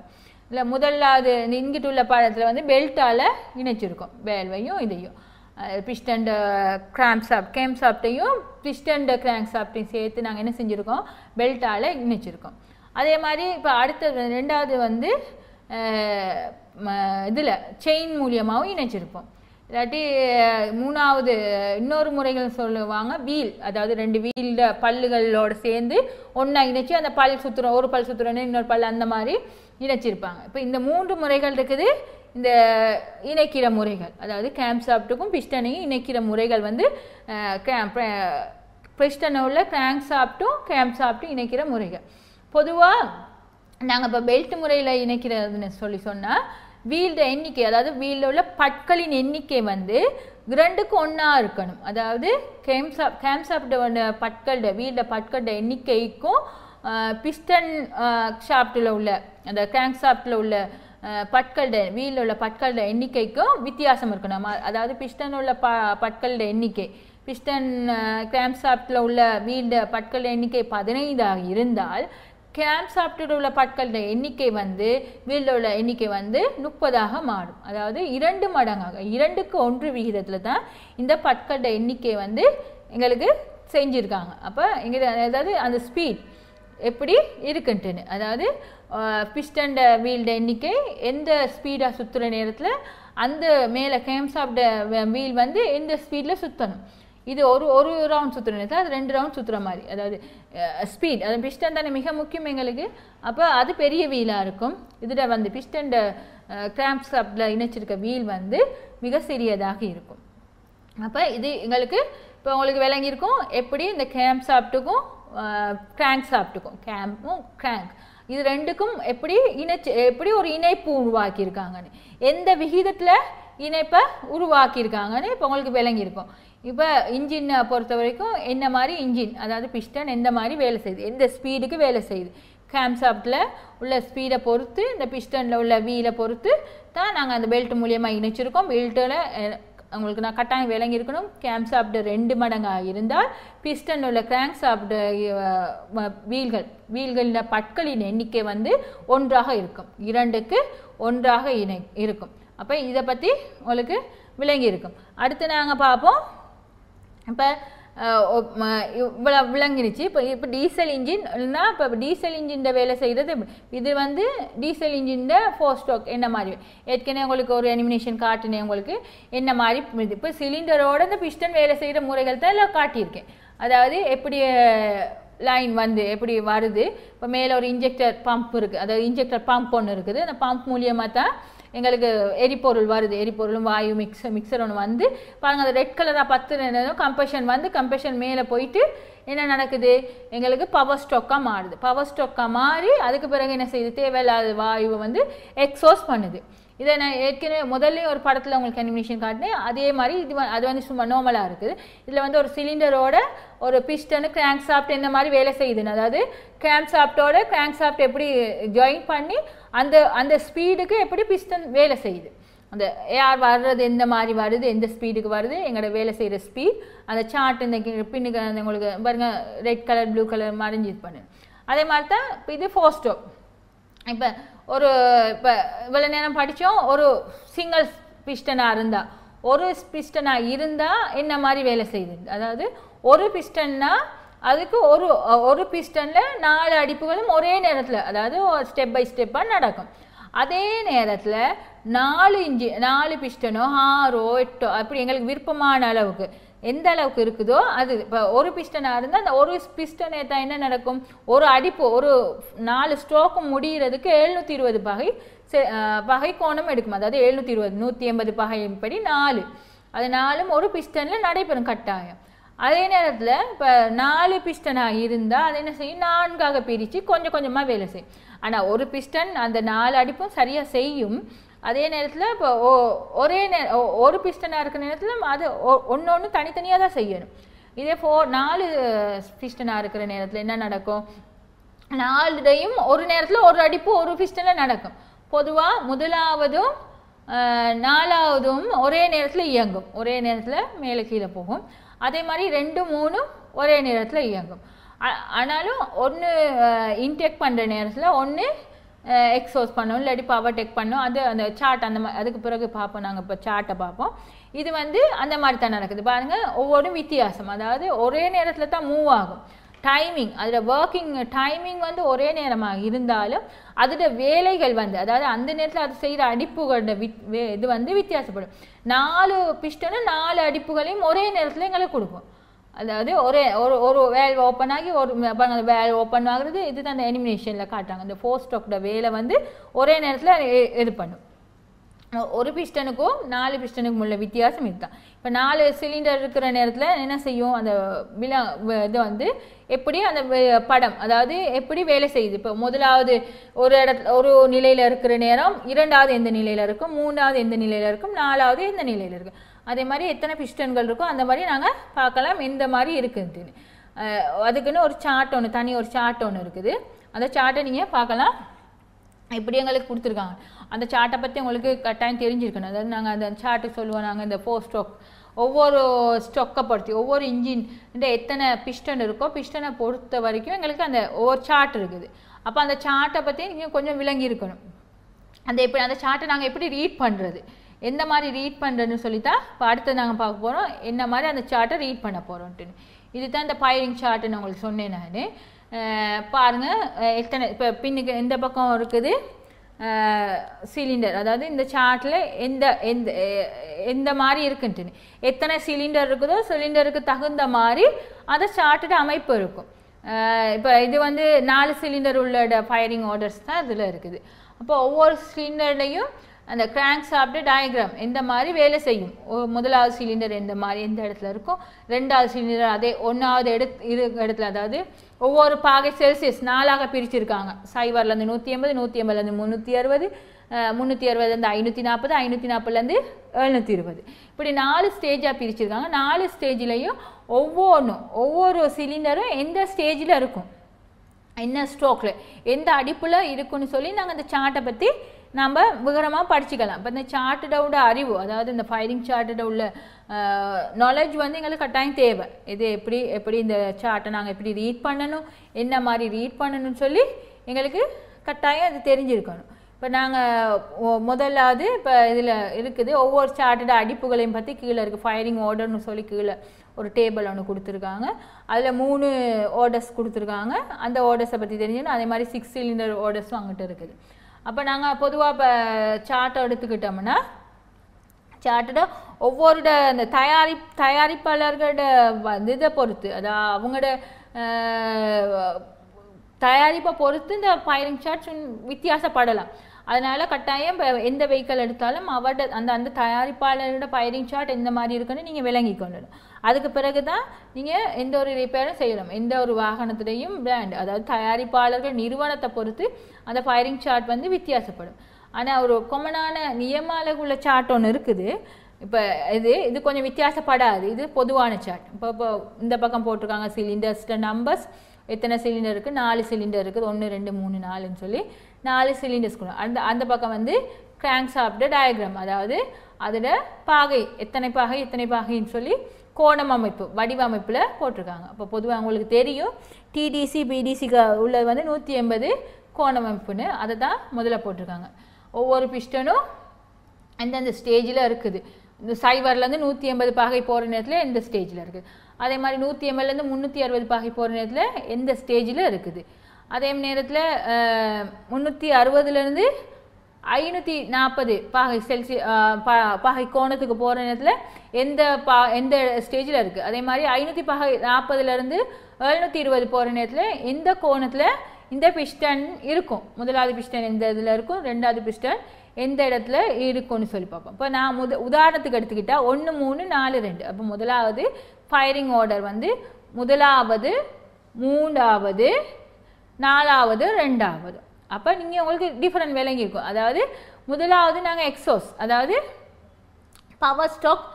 இல்லை முதலாவது இங்கிட்டு உள்ள பாடத்தில் வந்து பெல்ட்டால் இணைச்சிருக்கோம். வேல்வையும் இதையும். பிஸ்டண்டு கிராம் சாப் கேம் சாப்டையும் பிஸ்டன் கிராங்க் சாப்டையும் சேர்த்து நாங்கள் என்ன செஞ்சுருக்கோம்? பெல்ட்டால் இணைச்சிருக்கோம். அதே மாதிரி இப்போ அடுத்தது ரெண்டாவது வந்து இதில் செயின் மூலியமாகவும் இணைச்சிருப்போம். இல்லாட்டி மூணாவது இன்னொரு முறைகள் சொல்லுவாங்க வீல் அதாவது ரெண்டு வீல்ல பல்லுகளோட சேர்ந்து ஒன்றா இணைச்சி அந்த பல் சுத்துறோம் ஒரு பல் சுற்றுறோன்னு இன்னொரு பல் அந்த மாதிரி இணைச்சிருப்பாங்க. இப்போ இந்த மூன்று முறைகள் இருக்குது. இந்த இணைக்கிற முறைகள் அதாவது கேம்ப் சாப்ட்டுக்கும் பிஸ்டனையும் இணைக்கிற முறைகள் வந்து பிஸ்டனை உள்ள கிராங்க் சாப்பிட்டும் கேம்ப் சாப்பிட்டும் இணைக்கிற முறைகள். பொதுவாக நாங்கள் இப்போ பெல்ட் முறையில் இணைக்கிறதுன்னு சொல்லி சொன்னால் வீல்ட எண்ணிக்கை அதாவது வீல்ல உள்ள பட்களின் எண்ணிக்கை வந்து ரெண்டுக்கு ஒன்றா இருக்கணும். அதாவது கேம்சாப் கேம்சாப்ட பட்களோட வீல்ட பட்களோட எண்ணிக்கைக்கும் பிஸ்டன் ஷாப்டில் உள்ள அந்த கிராங்க் ஷாப்டில் உள்ள அஹ், வீலில் உள்ள பட்களோட எண்ணிக்கைக்கும் வித்தியாசம் இருக்கணும். அதாவது பிஸ்டன் உள்ள ப பட்களோட எண்ணிக்கை. பிஸ்டன் கிராம் ஷாப்டில் உள்ள வீல்ட பட்களோட எண்ணிக்கை பதினைந்தாக இருந்தால் கேம்ப் சாப்பிட்டு உள்ள பட்களோட எண்ணிக்கை வந்து வீல்ல உள்ள எண்ணிக்கை வந்து முப்பதாக மாறும். அதாவது இரண்டு மடங்காக இரண்டுக்கு ஒன்று விகிதத்தில் தான் இந்த பட்களோட எண்ணிக்கை வந்து எங்களுக்கு செஞ்சுருக்காங்க. அப்போ எங்களுக்கு அதாவது அந்த ஸ்பீட் எப்படி இருக்குன்ட்டுன்னு. அதாவது பிஸ்டண்ட வீல்ட எண்ணிக்கை எந்த ஸ்பீடாக சுற்றுற நேரத்தில் அந்த மேலே கேம்சாப்ட வீல் வந்து எந்த ஸ்பீடில் சுற்றணும் இது ஒரு ஒரு ரவுண்ட் சுற்றுற நேரத்தில் அது ரெண்டு ரவுண்ட் சுற்றுற மாதிரி. அதாவது ஸ்பீட் அது பிஸ்டன் தானே மிக முக்கியம் எங்களுக்கு. அப்போ அது பெரிய வீலாக இருக்கும். இதில் வந்து பிஸ்டண்ட கிராம்ப் சாப்பில் இணைச்சிருக்க வீல் வந்து மிக சிறியதாக இருக்கும். அப்போ இது எங்களுக்கு இப்போ உங்களுக்கு விளங்கியிருக்கும். எப்படி இந்த கேம்ப் சாப்பிட்டுக்கும் கிராங்க் சாப்பிட்டுக்கும். கேம்பும் கிராங்க் இது ரெண்டுக்கும் எப்படி இணைச்சு எப்படி ஒரு இணைப்பு உருவாக்கியிருக்காங்கன்னு. எந்த விகிதத்தில் இணைப்பை உருவாக்கியிருக்காங்கன்னு இப்போ உங்களுக்கு விளங்கியிருக்கும். இப்போ இன்ஜினை பொறுத்த வரைக்கும் என்ன மாதிரி இன்ஜின் அதாவது பிஸ்டன் எந்த மாதிரி வேலை செய்யுது? எந்த ஸ்பீடுக்கு வேலை செய்யுது? கேம்சாப்டில் உள்ள ஸ்பீடை பொறுத்து இந்த பிஸ்டனில் உள்ள வீலை பொறுத்து தான் நாங்கள் அந்த பெல்ட் மூலியமாக இணைச்சிருக்கோம். பெல்ட்டில் உங்களுக்கு நான் கட்டாயம் விளங்கியிருக்கணும் கேம் சாப்பிட்டு ரெண்டு மடங்காக இருந்தால் பிஸ்டன் உள்ள கிராங்க் சாப்பிட்டு வீல்கள். வீல்களில் பட்களின் எண்ணிக்கை வந்து ஒன்றாக இருக்கும். இரண்டுக்கு ஒன்றாக இணை இருக்கும். அப்போ இதை பற்றி உங்களுக்கு விளங்கி இருக்கும். அடுத்து நாங்கள் பார்ப்போம். இப்போ இவ்வளோ விளங்கிருச்சு இப்போ இப்போ டீசல் இன்ஜின்னா இப்போ டீசல் இன்ஜின் வேலை செய்கிறது இது வந்து டீசல் இன்ஜின் ஃபோர் ஸ்டோக் என்ன மாதிரி? ஏற்கனவே உங்களுக்கு ஒரு அனிமினேஷன் காட்டினேன் உங்களுக்கு. என்ன மாதிரி? இது இப்போ சிலிண்டரோட இந்த பிஸ்டன் வேலை செய்கிற முறைகள் தான் எல்லாம் காட்டியிருக்கேன். அதாவது எப்படி லைன் வந்து எப்படி வருது? இப்போ மேலே ஒரு இன்ஜெக்டர் பம்ப் இருக்குது அதாவது இன்ஜெக்டர் பம்ப் ஒன்று இருக்குது. அந்த பம்ப் மூலியமாக தான் எங்களுக்கு எரிபொருள் வருது எரிபொருளும் வாயு மிக்ஸ் மிக்சர் ஒன்று வந்து பாருங்கள் அது ரெட் கலராக பத்து கம்பஷன் வந்து கம்பஷன் மேலே போயிட்டு என்ன நடக்குது? எங்களுக்கு பவர் ஸ்டோக்காக மாறுது. பவர் ஸ்டோக்காக மாறி அதுக்கு பிறகு என்ன செய்யுது? தேவையில்லாத வாயுவை வந்து எக்ஸோஸ் பண்ணுது. இதை நான் ஏற்கனவே முதல்ல ஒரு படத்தில் உங்களுக்கு அனிமேஷன் காட்டினேன். அதே மாதிரி இது அது வந்து சும்மா நார்மலாக இருக்குது. இதில் வந்து ஒரு சிலிண்டரோட ஒரு பிஸ்டனு கிராங்க் சாஃப்ட் இந்த மாதிரி வேலை செய்யுதுன்னு. அதாவது கிராங்க் சாஃப்டோட கிராங்க் சாஃப்ட் எப்படி ஜாயின் பண்ணி அந்த அந்த ஸ்பீடுக்கு எப்படி பிஸ்டன் வேலை செய்யுது? அந்த ஏஆர் வர்றது எந்த மாதிரி வருது? எந்த ஸ்பீடுக்கு வருது? எங்களோட வேலை செய்கிற ஸ்பீட் அந்த சார்ட் இந்த கி- பின்னுக்கு அந்த உங்களுக்கு பாருங்கள் ரெட் கலர் ப்ளூ கலர் மறைஞ்சு இது பண்ணு அதே மாதிரி தான் இப்போ இது ஃபோர் இப்போ ஒரு இப்போ இவ்வளோ நேரம் படித்தோம் ஒரு சிங்கிள் பிஸ்டனாக இருந்தால் ஒரு பிஸ்டனாக இருந்தால் என்ன மாதிரி வேலை செய்யுது? அதாவது ஒரு பிஸ்டன்னா அதுக்கு ஒரு ஒரு பிஸ்டனில் நாலு அடிப்புகளும் ஒரே நேரத்தில் அதாவது ஸ்டெப் பை ஸ்டெப்பாக நடக்கும். அதே நேரத்தில் நாலு இன்ஜி நாலு பிஸ்டனோ ஆறோ எட்டோ அப்படி எங்களுக்கு விருப்பமான அளவுக்கு எந்த அளவுக்கு இருக்குதோ அது இப்போ ஒரு பிஸ்டனாக இருந்தால் அந்த ஒரு பிஸ்டனை தான் என்ன நடக்கும்? ஒரு அடிப்பு ஒரு நாலு ஸ்ட்ரோக்கு முடிகிறதுக்கு எழுநூற்றி இருபது பகை செ- பகை கோணம் எடுக்கும். அதாவது எழுநூற்றி இருபது நூற்றி எண்பது பகையின்படி நாலு. அது நாலும் ஒரு பிஸ்டனில் நடைபெறும் கட்டாயம். அதே நேரத்தில் இப்போ நாலு பிஸ்டனாக இருந்தால் அது என்ன செய்யும்? நான்காக பிரித்து கொஞ்சம் கொஞ்சமாக வேலை செய்யும். ஆனால் ஒரு பிஸ்டன் அந்த நாலு அடிப்பும் சரியாக செய்யும். அதே நேரத்தில் இப்போ ஒ- ஒரே நே ஒரு பிஸ்டனாக இருக்கிற நேரத்தில் அது ஒன்று ஒன்று தனித்தனியாக தான் செய்யணும். இதே ஃபோ நாலு பிஸ்டனாக இருக்கிற நேரத்தில் என்ன நடக்கும்? நாலுடையும் ஒரு நேரத்தில் ஒரு அடிப்பு ஒரு பிஸ்டனில் நடக்கும். பொதுவாக முதலாவதும் நாலாவதும் ஒரே நேரத்தில் இயங்கும். ஒரே நேரத்தில் மேலே கீழே போகும். அதே மாதிரி ரெண்டு மூணும் ஒரே நேரத்தில் இயங்கும். ஆனாலும் ஒன்று இன்டேக் பண்ணுற நேரத்தில் ஒன்று எக்ஸோஸ் பண்ணும். இல்லாட்டி பவர் டெக் பண்ணோம். அது அந்த சார்ட் அந்த மாதிரி அதுக்கு பிறகு பார்ப்போம். நாங்கள் இப்போ சார்ட்டை பார்ப்போம். இது வந்து அந்த மாதிரி தான் நடக்குது. பாருங்கள் ஒவ்வொன்றும் வித்தியாசம். அதாவது ஒரே நேரத்தில் தான் மூவ் ஆகும். டைமிங் அதில் ஒர்க்கிங் டைமிங் வந்து ஒரே நேரமாக இருந்தாலும் அதோட வேலைகள் வந்து அதாவது அந்த நேரத்தில் அது செய்கிற அடிப்புகளோட வித் வே- இது வந்து வித்தியாசப்படும். நாலு பிஸ்டனும் நாலு அடிப்புகளையும் ஒரே நேரத்தில் எங்களுக்கு கொடுக்கும். அதாவது ஒரே ஒரு ஒரு வேல் ஓப்பன் ஆகி ஒரு பாருங்க வேல் ஓப்பன் ஆகுறது இதுதான் அந்த எனிமினேஷனில் காட்டுறாங்க. இந்த ஃபோர் ஸ்டாக்கோட வேலை வந்து ஒரே நேரத்தில் இது பண்ணும். ஒரு பிஸ்டனுக்கும் நாலு பிஸ்டனுக்கும் உள்ள வித்தியாசம் இதுதான். இப்போ நாலு சிலிண்டர் இருக்கிற நேரத்தில் என்ன செய்யும்? அந்த வில வ- இது வந்து எப்படி அந்த படம் அதாவது எப்படி வேலை செய்யுது? இப்போ முதலாவது ஒரு இடத்துல ஒரு நிலையில் இருக்கிற நேரம் இரண்டாவது எந்த நிலையில் இருக்கும்? மூணாவது எந்த நிலையில் இருக்கும்? நாலாவது எந்த நிலையில் இருக்கும்? அதே மாதிரி எத்தனை பிஸ்டன்கள் இருக்கோ அந்த மாதிரி நாங்கள் பார்க்கலாம். எந்த மாதிரி இருக்குதுன்னு. அதுக்குன்னு ஒரு சார்ட் ஒன்று தனி ஒரு சார்ட் ஒன்று இருக்குது. அந்த சார்ட்டை நீங்கள் பார்க்கலாம். இப்படி எங்களுக்கு கொடுத்துருக்காங்க. அந்த சார்ட்டை பற்றி உங்களுக்கு கட்டாயம் தெரிஞ்சிருக்கணும். அதாவது நாங்கள் அந்த சார்ட்டு சொல்லுவோம் நாங்கள் இந்த ஃபோர் ஸ்டோக் ஒவ்வொரு ஸ்டொக்கை பொறுத்து ஒவ்வொரு இன்ஜின் எத்தனை பிஸ்டன் இருக்கோ பிஸ்டனை பொறுத்த வரைக்கும் எங்களுக்கு அந்த ஒவ்வொரு சார்ட் இருக்குது. அப்போ அந்த சார்ட்டை பற்றி நீங்கள் கொஞ்சம் விளங்கி இருக்கணும். அந்த எப்படி அந்த சார்ட்டை நாங்கள் எப்படி ரீட் பண்ணுறது எந்த மாதிரி ரீட் பண்ணுறதுன்னு சொல்லித்தான் இப்போ அடுத்து நாங்கள் பார்க்க போகிறோம் என்ன மாதிரி அந்த சார்ட்டை ரீட் பண்ண போகிறோன்ட்டுன்னு இதுதான் இந்த பைரிங் சார்ட்டுன்னு உங்களுக்கு சொன்னேன் நான். பாருங்கள் எத்தனை இப்போ பின்னுக்கு எந்த பக்கம் இருக்குது. சிலிண்டர் அதாவது இந்த சார்ட்டில் எந்த எந்த எந்த மாதிரி இருக்குன்ட்டுன்னு எத்தனை சிலிண்டர் இருக்குதோ சிலிண்டருக்கு தகுந்த மாதிரி அதை சார்ட்டோட அமைப்பு இருக்கும். இப்போ இது வந்து நாலு சிலிண்டர் உள்ள ஃபயரிங் ஆர்டர்ஸ் தான் இதில் இருக்குது. அப்போ ஒவ்வொரு சிலிண்டர்லையும் அந்த கிராங்க் சாப்பிட்டு டயக்ராம் எந்த மாதிரி வேலை செய்யும்? முதலாவது சிலிண்டர் எந்த மாதிரி எந்த இடத்துல இருக்கும்? ரெண்டாவது சிலிண்டர் அதே ஒன்றாவது இடத்து இரு இடத்துல அதாவது ஒவ்வொரு பாகை செல்சியஸ் நாலாக பிரிச்சிருக்காங்க. சைவர்லேருந்து நூற்றி ஐம்பது நூற்றி ஐம்பதுலேருந்து முந்நூற்றி அறுபது முந்நூற்றி அறுபதுலேருந்து ஐநூற்றி நாற்பது ஐநூற்றி நாற்பதுலேருந்து எழுநூற்றி இருபது இப்படி நாலு ஸ்டேஜாக பிரிச்சிருக்காங்க. நாலு ஸ்டேஜ்லேயும் ஒவ்வொன்றும் ஒவ்வொரு சிலிண்டரும் எந்த ஸ்டேஜில் இருக்கும்? என்ன ஸ்ட்ரோக்கில் எந்த அடிப்பில் இருக்குன்னு சொல்லி நாங்கள் அந்த சார்ட்டை பற்றி நம்ம விவரமாக படிச்சுக்கலாம். இப்போ இந்த சார்ட்டோட அறிவு அதாவது இந்த ஃபயரிங் சார்ட்டோட உள்ள நாலேஜ் வந்து எங்களுக்கு கட்டாயம் தேவை. இது எப்படி எப்படி இந்த சார்ட்டை நாங்கள் எப்படி ரீட் பண்ணணும் என்ன மாதிரி ரீட் பண்ணணும்னு சொல்லி எங்களுக்கு கட்டாயம் அது தெரிஞ்சிருக்கணும். இப்போ நாங்கள் முதலாவது இப்போ இதில் இருக்குது ஒவ்வொரு சார்ட்டோட அடிப்புகளையும் பற்றி கீழே இருக்குது ஃபயரிங் ஆர்டர்னு சொல்லி கீழே ஒரு டேபிள் ஒன்று கொடுத்துருக்காங்க. அதில் மூணு ஆர்டர்ஸ் கொடுத்துருக்காங்க. அந்த ஆர்டர்ஸை பற்றி தெரிஞ்சுக்கணும். அதே மாதிரி சிக்ஸ் சிலிண்டர் ஆர்டர்ஸும் அங்கிட்ட இருக்குது. அப்போ நாங்கள் பொதுவாக இப்போ சார்ட்டை எடுத்துக்கிட்டோம்னா சார்ட்டோட ஒவ்வொருட அந்த தயாரி தயாரிப்பாளர்களோட வந்து இதை பொறுத்து அதாவது அவங்களோட தயாரிப்பை பொறுத்து இந்த ஃபயரிங் சார்ட்ஸ் வித்தியாசப்படலாம். அதனால் கட்டாயம் எந்த வெஹிக்கல் எடுத்தாலும் அவரோட அந்த அந்த தயாரிப்பாளரோட ஃபயரிங் சார்ட் எந்த மாதிரி இருக்குன்னு நீங்கள் விளங்கி கொள்ளணும். அதுக்கு பிறகு தான் நீங்கள் எந்த ஒரு ரிப்பேரும் செய்யலாம். எந்த ஒரு வாகனத்துலேயும் பிராண்ட் அதாவது தயாரிப்பாளர்கள் நிறுவனத்தை பொறுத்து அந்த ஃபயரிங் சார்ட் வந்து வித்தியாசப்படும். ஆனால் ஒரு கொமனான நியமாலகுள்ள சார்ட் ஒன்று இருக்குது. இப்போ இது இது கொஞ்சம் வித்தியாசப்படாது. இது பொதுவான சார்ட் இப்போ இப்போ இந்த பக்கம் போட்டிருக்காங்க சிலிண்டர்ஸ்ட நம்பர்ஸ் எத்தனை சிலிண்டர் இருக்குது நாலு சிலிண்டர் இருக்குது. ஒன்று ரெண்டு மூணு நாலுன்னு சொல்லி நாலு சிலிண்டர்ஸ் அந்த அந்த பக்கம் வந்து கிராங்க் சாப்பிட்ட டயக்ராம் அதாவது அதில் பாகை எத்தனை பாகை எத்தனை பாகைன்னு சொல்லி கோணம் அமைப்பு வடிவமைப்பில் போட்டிருக்காங்க. அப்போ பொதுவாக உங்களுக்கு தெரியும் டிடிசி பிடிசிக்கு உள்ளது வந்து நூற்றி எண்பது கோணம் அமைப்புன்னு அதை தான் முதல்ல போட்டிருக்காங்க. ஒவ்வொரு பிஸ்டனும் எந்தெந்த ஸ்டேஜில் இருக்குது. இந்த சைவர்லேருந்து நூற்றி எண்பது பாகை போகிற நேரத்தில் எந்த ஸ்டேஜில் இருக்குது. அதே மாதிரி நூற்றி எண்பதுலேருந்து முந்நூற்றி அறுபது பாகை போகிற நேரத்தில் எந்த ஸ்டேஜில் இருக்குது. அதே நேரத்தில் முந்நூற்றி அறுபதுலேருந்து ஐநூற்றி நாற்பது பாகை செல்சி பாகை கோணத்துக்கு போகிற நேரத்தில் எந்த பா எந்த ஸ்டேஜில் இருக்குது அதே மாதிரி ஐநூற்றி பாகை நாற்பதுலேருந்து எழுநூற்றி இருபது போகிற நேரத்தில் எந்த கோணத்தில் இந்த பிஸ்டன் இருக்கும்? முதலாவது பிஸ்டன் எந்த இதில் இருக்கும்? ரெண்டாவது பிஸ்டன் எந்த இடத்துல இருக்கும்னு சொல்லி பார்ப்போம். இப்போ நான் முத உதாரணத்துக்கு எடுத்துக்கிட்டால் ஒன்று மூணு நாலு ரெண்டு. அப்போ முதலாவது ஃபயரிங் ஆர்டர் வந்து முதலாவது மூன்றாவது நாலாவது ரெண்டாவது. அப்போ நீங்கள் உங்களுக்கு டிஃப்ரெண்ட் விலங்கி இருக்கும். அதாவது முதலாவது நாங்கள் எக்ஸோஸ் அதாவது பவர் ஸ்டாக்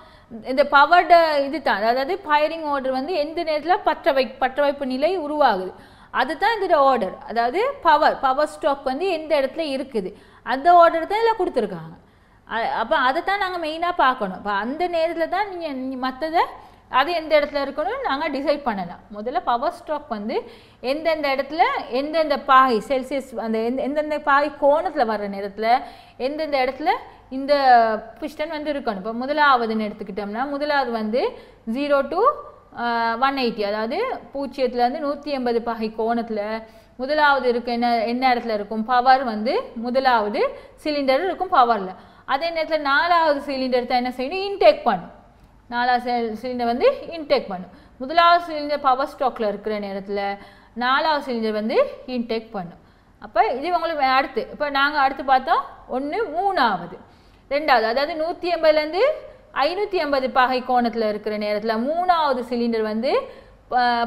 இந்த பவர்டு இது தான் அதாவது ஃபயரிங் ஆர்டர் வந்து எந்த நேரத்தில் பற்ற வை பற்ற வைப்பு நிலை உருவாகுது. அதுதான் இதோட ஆர்டர் அதாவது பவர் பவர் ஸ்டாக் வந்து எந்த இடத்துல இருக்குது. அந்த ஆர்டர் தான் இதில் கொடுத்துருக்காங்க. அப்போ அதை தான் நாங்கள் மெயினாக பார்க்கணும். இப்போ அந்த நேரத்தில் தான் நீங்கள் மற்றதை அது எந்த இடத்துல இருக்கணும் நாங்கள் டிசைட் பண்ணலாம். முதல்ல பவர் ஸ்ட்ரோக் வந்து எந்தெந்த இடத்துல எந்தெந்த பாகை செல்சியஸ் அந்த எந்த எந்தெந்த பாகை கோணத்தில் வர்ற நேரத்தில் எந்தெந்த இடத்துல இந்த பிஸ்டன் வந்து இருக்கணும். இப்போ முதலாவதுன்னு எடுத்துக்கிட்டோம்னா முதலாவது வந்து ஜீரோ டு ஒன் எயிட்டி அதாவது பூஜ்ஜியத்துலேருந்து நூற்றி எண்பது பகை கோணத்தில் முதலாவது இருக்கு என்ன என்ன இடத்துல இருக்கும்? பவர் வந்து முதலாவது சிலிண்டர் இருக்கும் பவரில் அதே நேரத்தில் நாலாவது சிலிண்டர் தான் என்ன செய்யணும்? இன்டேக் பண்ணும் நாலாவது சிலிண்டர் வந்து இன்டேக் பண்ணும். முதலாவது சிலிண்டர் பவர் ஸ்டாக்கில் இருக்கிற நேரத்தில் நாலாவது சிலிண்டர் வந்து இன்டேக் பண்ணும். அப்போ இது உங்களுக்கு அடுத்து இப்போ நாங்கள் அடுத்து பார்த்தோம் ஒன்று மூணாவது. ரெண்டாவது அதாவது நூற்றி எண்பதுலேருந்து ஐநூற்றி எண்பது பகை கோணத்தில் இருக்கிற நேரத்தில் மூணாவது சிலிண்டர் வந்து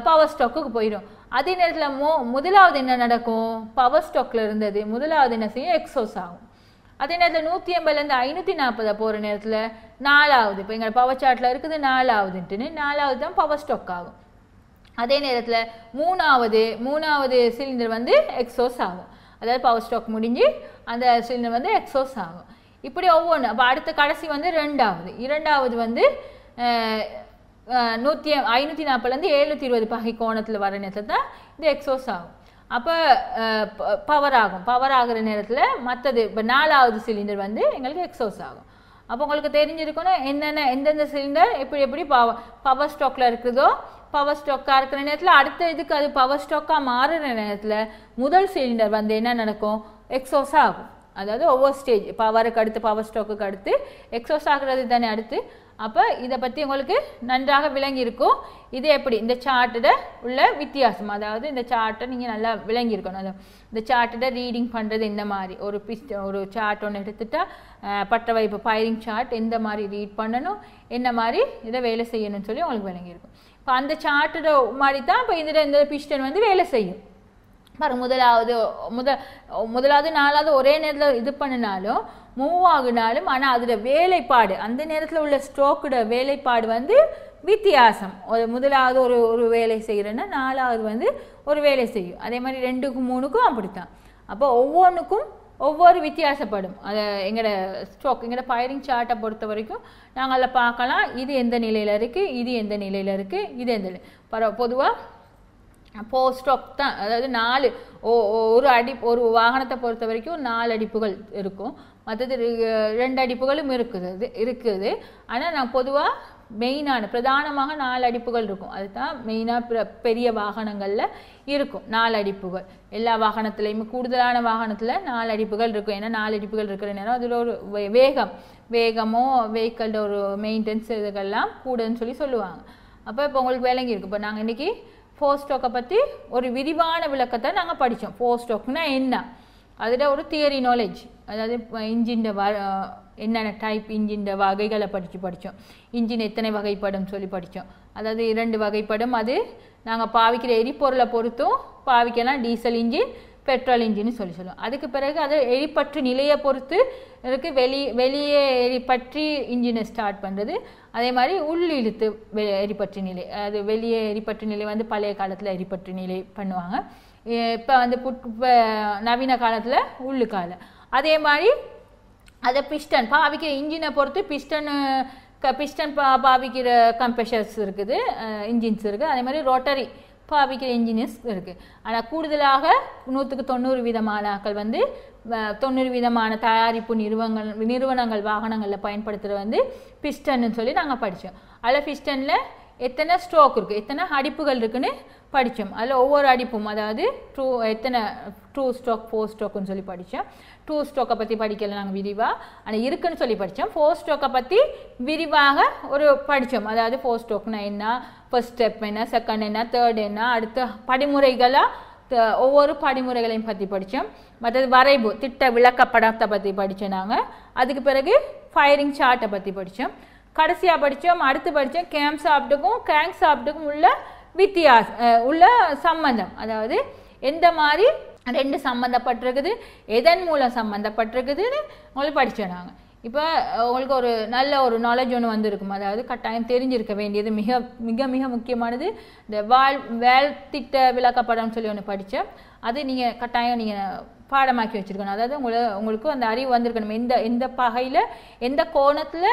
பவர் ஸ்டாக்குக்கு போயிடும். அதே நேரத்தில் மோ முதலாவது என்ன நடக்கும்? பவர் ஸ்டாக்கில் இருந்தது. முதலாவது என்ன செய்யும்? எக்ஸோஸ் ஆகும். அதே நேரத்தில் நூற்றி ஐம்பதுலேருந்து ஐநூற்றி நாற்பதை போகிற நேரத்தில் நாலாவது. இப்போ எங்கள் பவர் சார்ட்டில் இருக்குது நாலாவதுன்ட்டுன்னு நாலாவது தான் பவர் ஸ்டாக் ஆகும். அதே நேரத்தில் மூணாவது மூணாவது சிலிண்டர் வந்து எக்ஸோஸ் ஆகும். அதாவது பவர் ஸ்டாக் முடிஞ்சு அந்த சிலிண்டர் வந்து எக்ஸோஸ் ஆகும். இப்படி ஒவ்வொன்று அப்போ அடுத்த கடைசி வந்து ரெண்டாவது இரண்டாவது வந்து நூற்றி ஐநூற்றி நாற்பதுலேருந்து எழுநூற்றி இருபது பகை கோணத்தில் வர நேரத்தில் தான் இது எக்ஸோஸ் ஆகும். அப்போ பவர் ஆகும். பவர் ஆகிற நேரத்தில் மற்றது இப்போ நாலாவது சிலிண்டர் வந்து எங்களுக்கு எக்ஸோஸ் ஆகும். அப்போ உங்களுக்கு தெரிஞ்சிருக்கணும் என்னென்ன எந்தெந்த சிலிண்டர் எப்படி எப்படி பவர் பவர் ஸ்டாக்ல இருக்குதோ பவர் ஸ்டாக்காக இருக்கிற நேரத்தில் அடுத்த இதுக்கு அது பவர் ஸ்டாக்காக மாறுற நேரத்தில் முதல் சிலிண்டர் வந்து என்ன நடக்கும்? எக்ஸோஸ் ஆகும். அதாவது ஒவ்வொரு ஸ்டேஜ் பவருக்கு அடுத்து பவர் ஸ்டாக்குக்கு அடுத்து எக்ஸோஸ் ஆகுறது தானே அடுத்து? அப்போ இதை பற்றி உங்களுக்கு நன்றாக விளங்கியிருக்கும். இது எப்படி? இந்த சார்ட்டோட உள்ள வித்தியாசம். அதாவது இந்த சார்ட்டை நீங்கள் நல்லா விளங்கியிருக்கணும். அது இந்த சார்ட்டோட ரீடிங் பண்ணுறது இந்த மாதிரி. ஒரு பிஸ்ட் ஒரு சார்ட் ஒன்று எடுத்துட்டால் பட்ட வைப்பு ஃபயரிங் சார்ட் எந்த மாதிரி ரீட் பண்ணணும் என்ன மாதிரி இதை வேலை செய்யணும்னு சொல்லி உங்களுக்கு விளங்கியிருக்கும். இப்போ அந்த சார்ட்டோட மாதிரி தான் இப்போ இதில் இந்த பிஸ்டன் வந்து வேலை செய்யும். பாருங்க முதலாவது முதல் முதலாவது நாலாவது ஒரே நேரத்தில் இது பண்ணினாலும் மூவ் ஆகுனாலும் ஆனால் அதில் வேலைப்பாடு அந்த நேரத்தில் உள்ள ஸ்ட்ரோக்கோட வேலைப்பாடு வந்து வித்தியாசம். ஒரு முதலாவது ஒரு ஒரு வேலை செய்கிறேன்னா நாலாவது வந்து ஒரு வேலை செய்யும். அதே மாதிரி ரெண்டுக்கும் மூணுக்கும் அப்படித்தான். அப்போ ஒவ்வொன்றுக்கும் ஒவ்வொரு வித்தியாசப்படும். அதை எங்களோட ஸ்ட்ரோக் எங்களோட ஃபயரிங் சார்ட்டை பொறுத்த வரைக்கும் நாங்கள் அதில் பார்க்கலாம். இது எந்த நிலையில் இருக்குது இது எந்த நிலையில் இருக்குது இது எந்த பரவ பொதுவாக போஸ்டோப் தான். அதாவது நாலு ஓ- ஒரு அடி ஒரு வாகனத்தை பொறுத்த வரைக்கும் நாலு அடிப்புகள் இருக்கும். மற்றது ரெண்டு அடிப்புகளும் இருக்குது இருக்குது. ஆனால் நான் பொதுவாக மெயினான பிரதானமாக நாலு அடிப்புகள் இருக்கும். அதுதான் மெயினாக பெரிய வாகனங்களில் இருக்கும் நாலு அடிப்புகள். எல்லா வாகனத்துலேயுமே கூடுதலான வாகனத்தில் நாலு அடிப்புகள் இருக்கும். ஏன்னா நாலு அடிப்புகள் இருக்கிற நேரம் அதில் ஒரு வேகம். வேகமோ வெஹிக்கல்ட ஒரு மெயின்டெனன்ஸ் இதுக்கெல்லாம் கூடுன்னு சொல்லி சொல்லுவாங்க. அப்போ இப்போ உங்களுக்கு விளங்கி இருக்கு இப்போ நாங்கள் இன்றைக்கி ஃபோர் ஸ்டோக்கை பற்றி ஒரு விரிவான விளக்கத்தை நாங்கள் படித்தோம் ஃபோர் ஸ்டாக்னா என்ன? அதில் ஒரு தியரி நாலேஜ் அதாவது இன்ஜின் வ என்னென்ன டைப் இன்ஜின் வகைகளை படித்து படித்தோம் இன்ஜின் எத்தனை வகைப்படும் சொல்லி படித்தோம் அதாவது இரண்டு வகைப்படும். அது நாங்கள் பாவிக்கிற எரிபொருளை பொறுத்தும் பாவிக்கலாம். டீசல் இன்ஜின் பெட்ரோல் இன்ஜின்னு சொல்லி சொல்லுவோம். அதுக்கு பிறகு அது எரிப்பற்று நிலையை பொறுத்து இதுக்கு வெளி வெளியே எரிப்பற்றி இன்ஜினை ஸ்டார்ட் பண்ணுறது அதே மாதிரி உள் இழுத்து வெ- எரிப்பற்று நிலை அது வெளியே எரிப்பற்று நிலை வந்து பழைய காலத்தில் எரிப்பற்று நிலை பண்ணுவாங்க. இப்போ வந்து புட் இப்போ நவீன காலத்தில் உள்ளுக்கால அதே மாதிரி அதை பிஸ்டன் பாவிக்கிற இன்ஜினை பொறுத்து பிஸ்டன் க பிஸ்டன் பா பாவிக்கிற கம்ப்ரெஷர்ஸ் இருக்குது இன்ஜின்ஸ் இருக்குது. அதே மாதிரி ரோட்டரி பாவிக்கிற இன்ஜினியர்ஸ் இருக்குது ஆனால் கூடுதலாக நூற்றுக்கு தொண்ணூறு விதமான ஆக்கள் வந்து தொண்ணூறு விதமான தயாரிப்பு நிறுவனங்கள் நிறுவனங்கள் வாகனங்களில் பயன்படுத்துகிற வந்து பிஸ்டன்னு சொல்லி நாங்கள் படித்தோம் அதில் பிஸ்டனில் எத்தனை ஸ்ட்ரோக் இருக்குது எத்தனை அடிப்புகள் இருக்குன்னு படித்தோம் அதில் ஒவ்வொரு அடிப்பும் அதாவது ட்ரூ எத்தனை ட்ரூ ஸ்ட்ரோக் ஃபோர் ஸ்ட்ரோக்குன்னு சொல்லி படித்தோம் டூ ஸ்ட்ரோக்கை பற்றி படிக்கல நாங்கள் விரிவாக ஆனால் இருக்குன்னு சொல்லி படித்தோம் ஃபோர் ஸ்ட்ரோக்கை பற்றி விரிவாக ஒரு படித்தோம் அதாவது ஃபோர் ஸ்ட்ரோக்னா என்ன ஃபஸ்ட் ஸ்டெப் என்ன செகண்ட் என்ன தேர்ட் என்ன அடுத்த படிமுறைகளாக த- ஒவ்வொரு படிமுறைகளையும் பற்றி படித்தோம் மற்றது வரைவு திட்ட விளக்கப்படத்தை பற்றி படித்தோம் நாங்கள் அதுக்கு பிறகு ஃபயரிங் சார்ட்டை பற்றி படித்தோம் கடைசியாக படித்தோம் அடுத்து படித்தோம் கேம் சாப்பிட்டுக்கும் கேங் சாப்பிட்டுக்கும் உள்ள வித்தியாசம் உள்ள சம்பந்தம். அதாவது எந்த மாதிரி ரெண்டு சம்மந்தப்பட்டிருக்குது எதன் மூலம் சம்மந்தப்பட்டிருக்குதுன்னு உங்களுக்கு படித்தோம் நாங்கள் இப்போ உங்களுக்கு ஒரு நல்ல ஒரு நாலேஜ் ஒன்று வந்திருக்கும். அதாவது கட்டாயம் தெரிஞ்சிருக்க வேண்டியது மிக மிக மிக முக்கியமானது. இந்த வாழ் வேல் திட்ட விளக்கப்படம்னு சொல்லி ஒன்று படித்தேன் அது நீங்கள் கட்டாயம் நீங்கள் பாடமாக்கி வச்சுருக்கணும். அதாவது உங்களை உங்களுக்கு அந்த அறிவு வந்திருக்கணும். எந்த எந்த பகையில் எந்த கோணத்தில்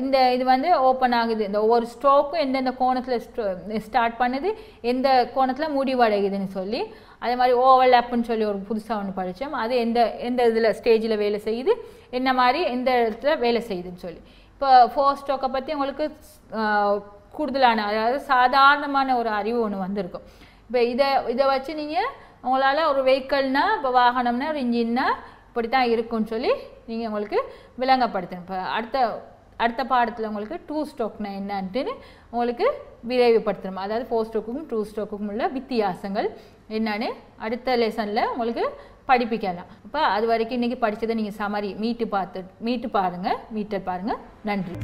இந்த இது வந்து ஓப்பன் ஆகுது? இந்த ஒவ்வொரு ஸ்ட்ரோக்கும் எந்தெந்த கோணத்தில் ஸ்டார்ட் பண்ணுது? எந்த கோணத்தில் முடிவடையுதுன்னு சொல்லி. அதே மாதிரி ஓவர்லேப்னு சொல்லி ஒரு புதுசாக ஒன்று படித்தோம் அது எந்த எந்த இதில் ஸ்டேஜில் வேலை செய்யுது என்ன மாதிரி எந்த இடத்துல வேலை செய்யுதுன்னு சொல்லி. இப்போ ஃபோர் ஸ்ட்ரோக்கை பற்றி உங்களுக்கு கூடுதலான அதாவது சாதாரணமான ஒரு அறிவு ஒன்று வந்திருக்கும். இப்போ இதை இதை வச்சு நீங்கள் உங்களால் ஒரு வெஹிக்கல்னா இப்போ வாகனம்னா ஒரு இன்ஜின்னா இப்படி தான் இருக்கும்னு சொல்லி நீங்கள் உங்களுக்கு விளங்கப்படுத்தணும். இப்போ அடுத்த அடுத்த பாடத்தில் உங்களுக்கு டூ ஸ்ட்ரோக்னா என்னன்ட்டுன்னு உங்களுக்கு விரைவுபடுத்தணும். அதாவது ஃபோர் ஸ்ட்ரோக்குக்கும் டூ ஸ்ட்ரோக்குக்கும் உள்ள வித்தியாசங்கள். என்னன்னு அடுத்த லெசனில் உங்களுக்கு படிப்பிக்கலாம். இப்போ அது வரைக்கும் இன்றைக்கி படித்ததை நீங்கள் சமரி மீட்டு பார்த்து மீட்டு பாருங்கள் மீட்டர் பாருங்கள் நன்றி.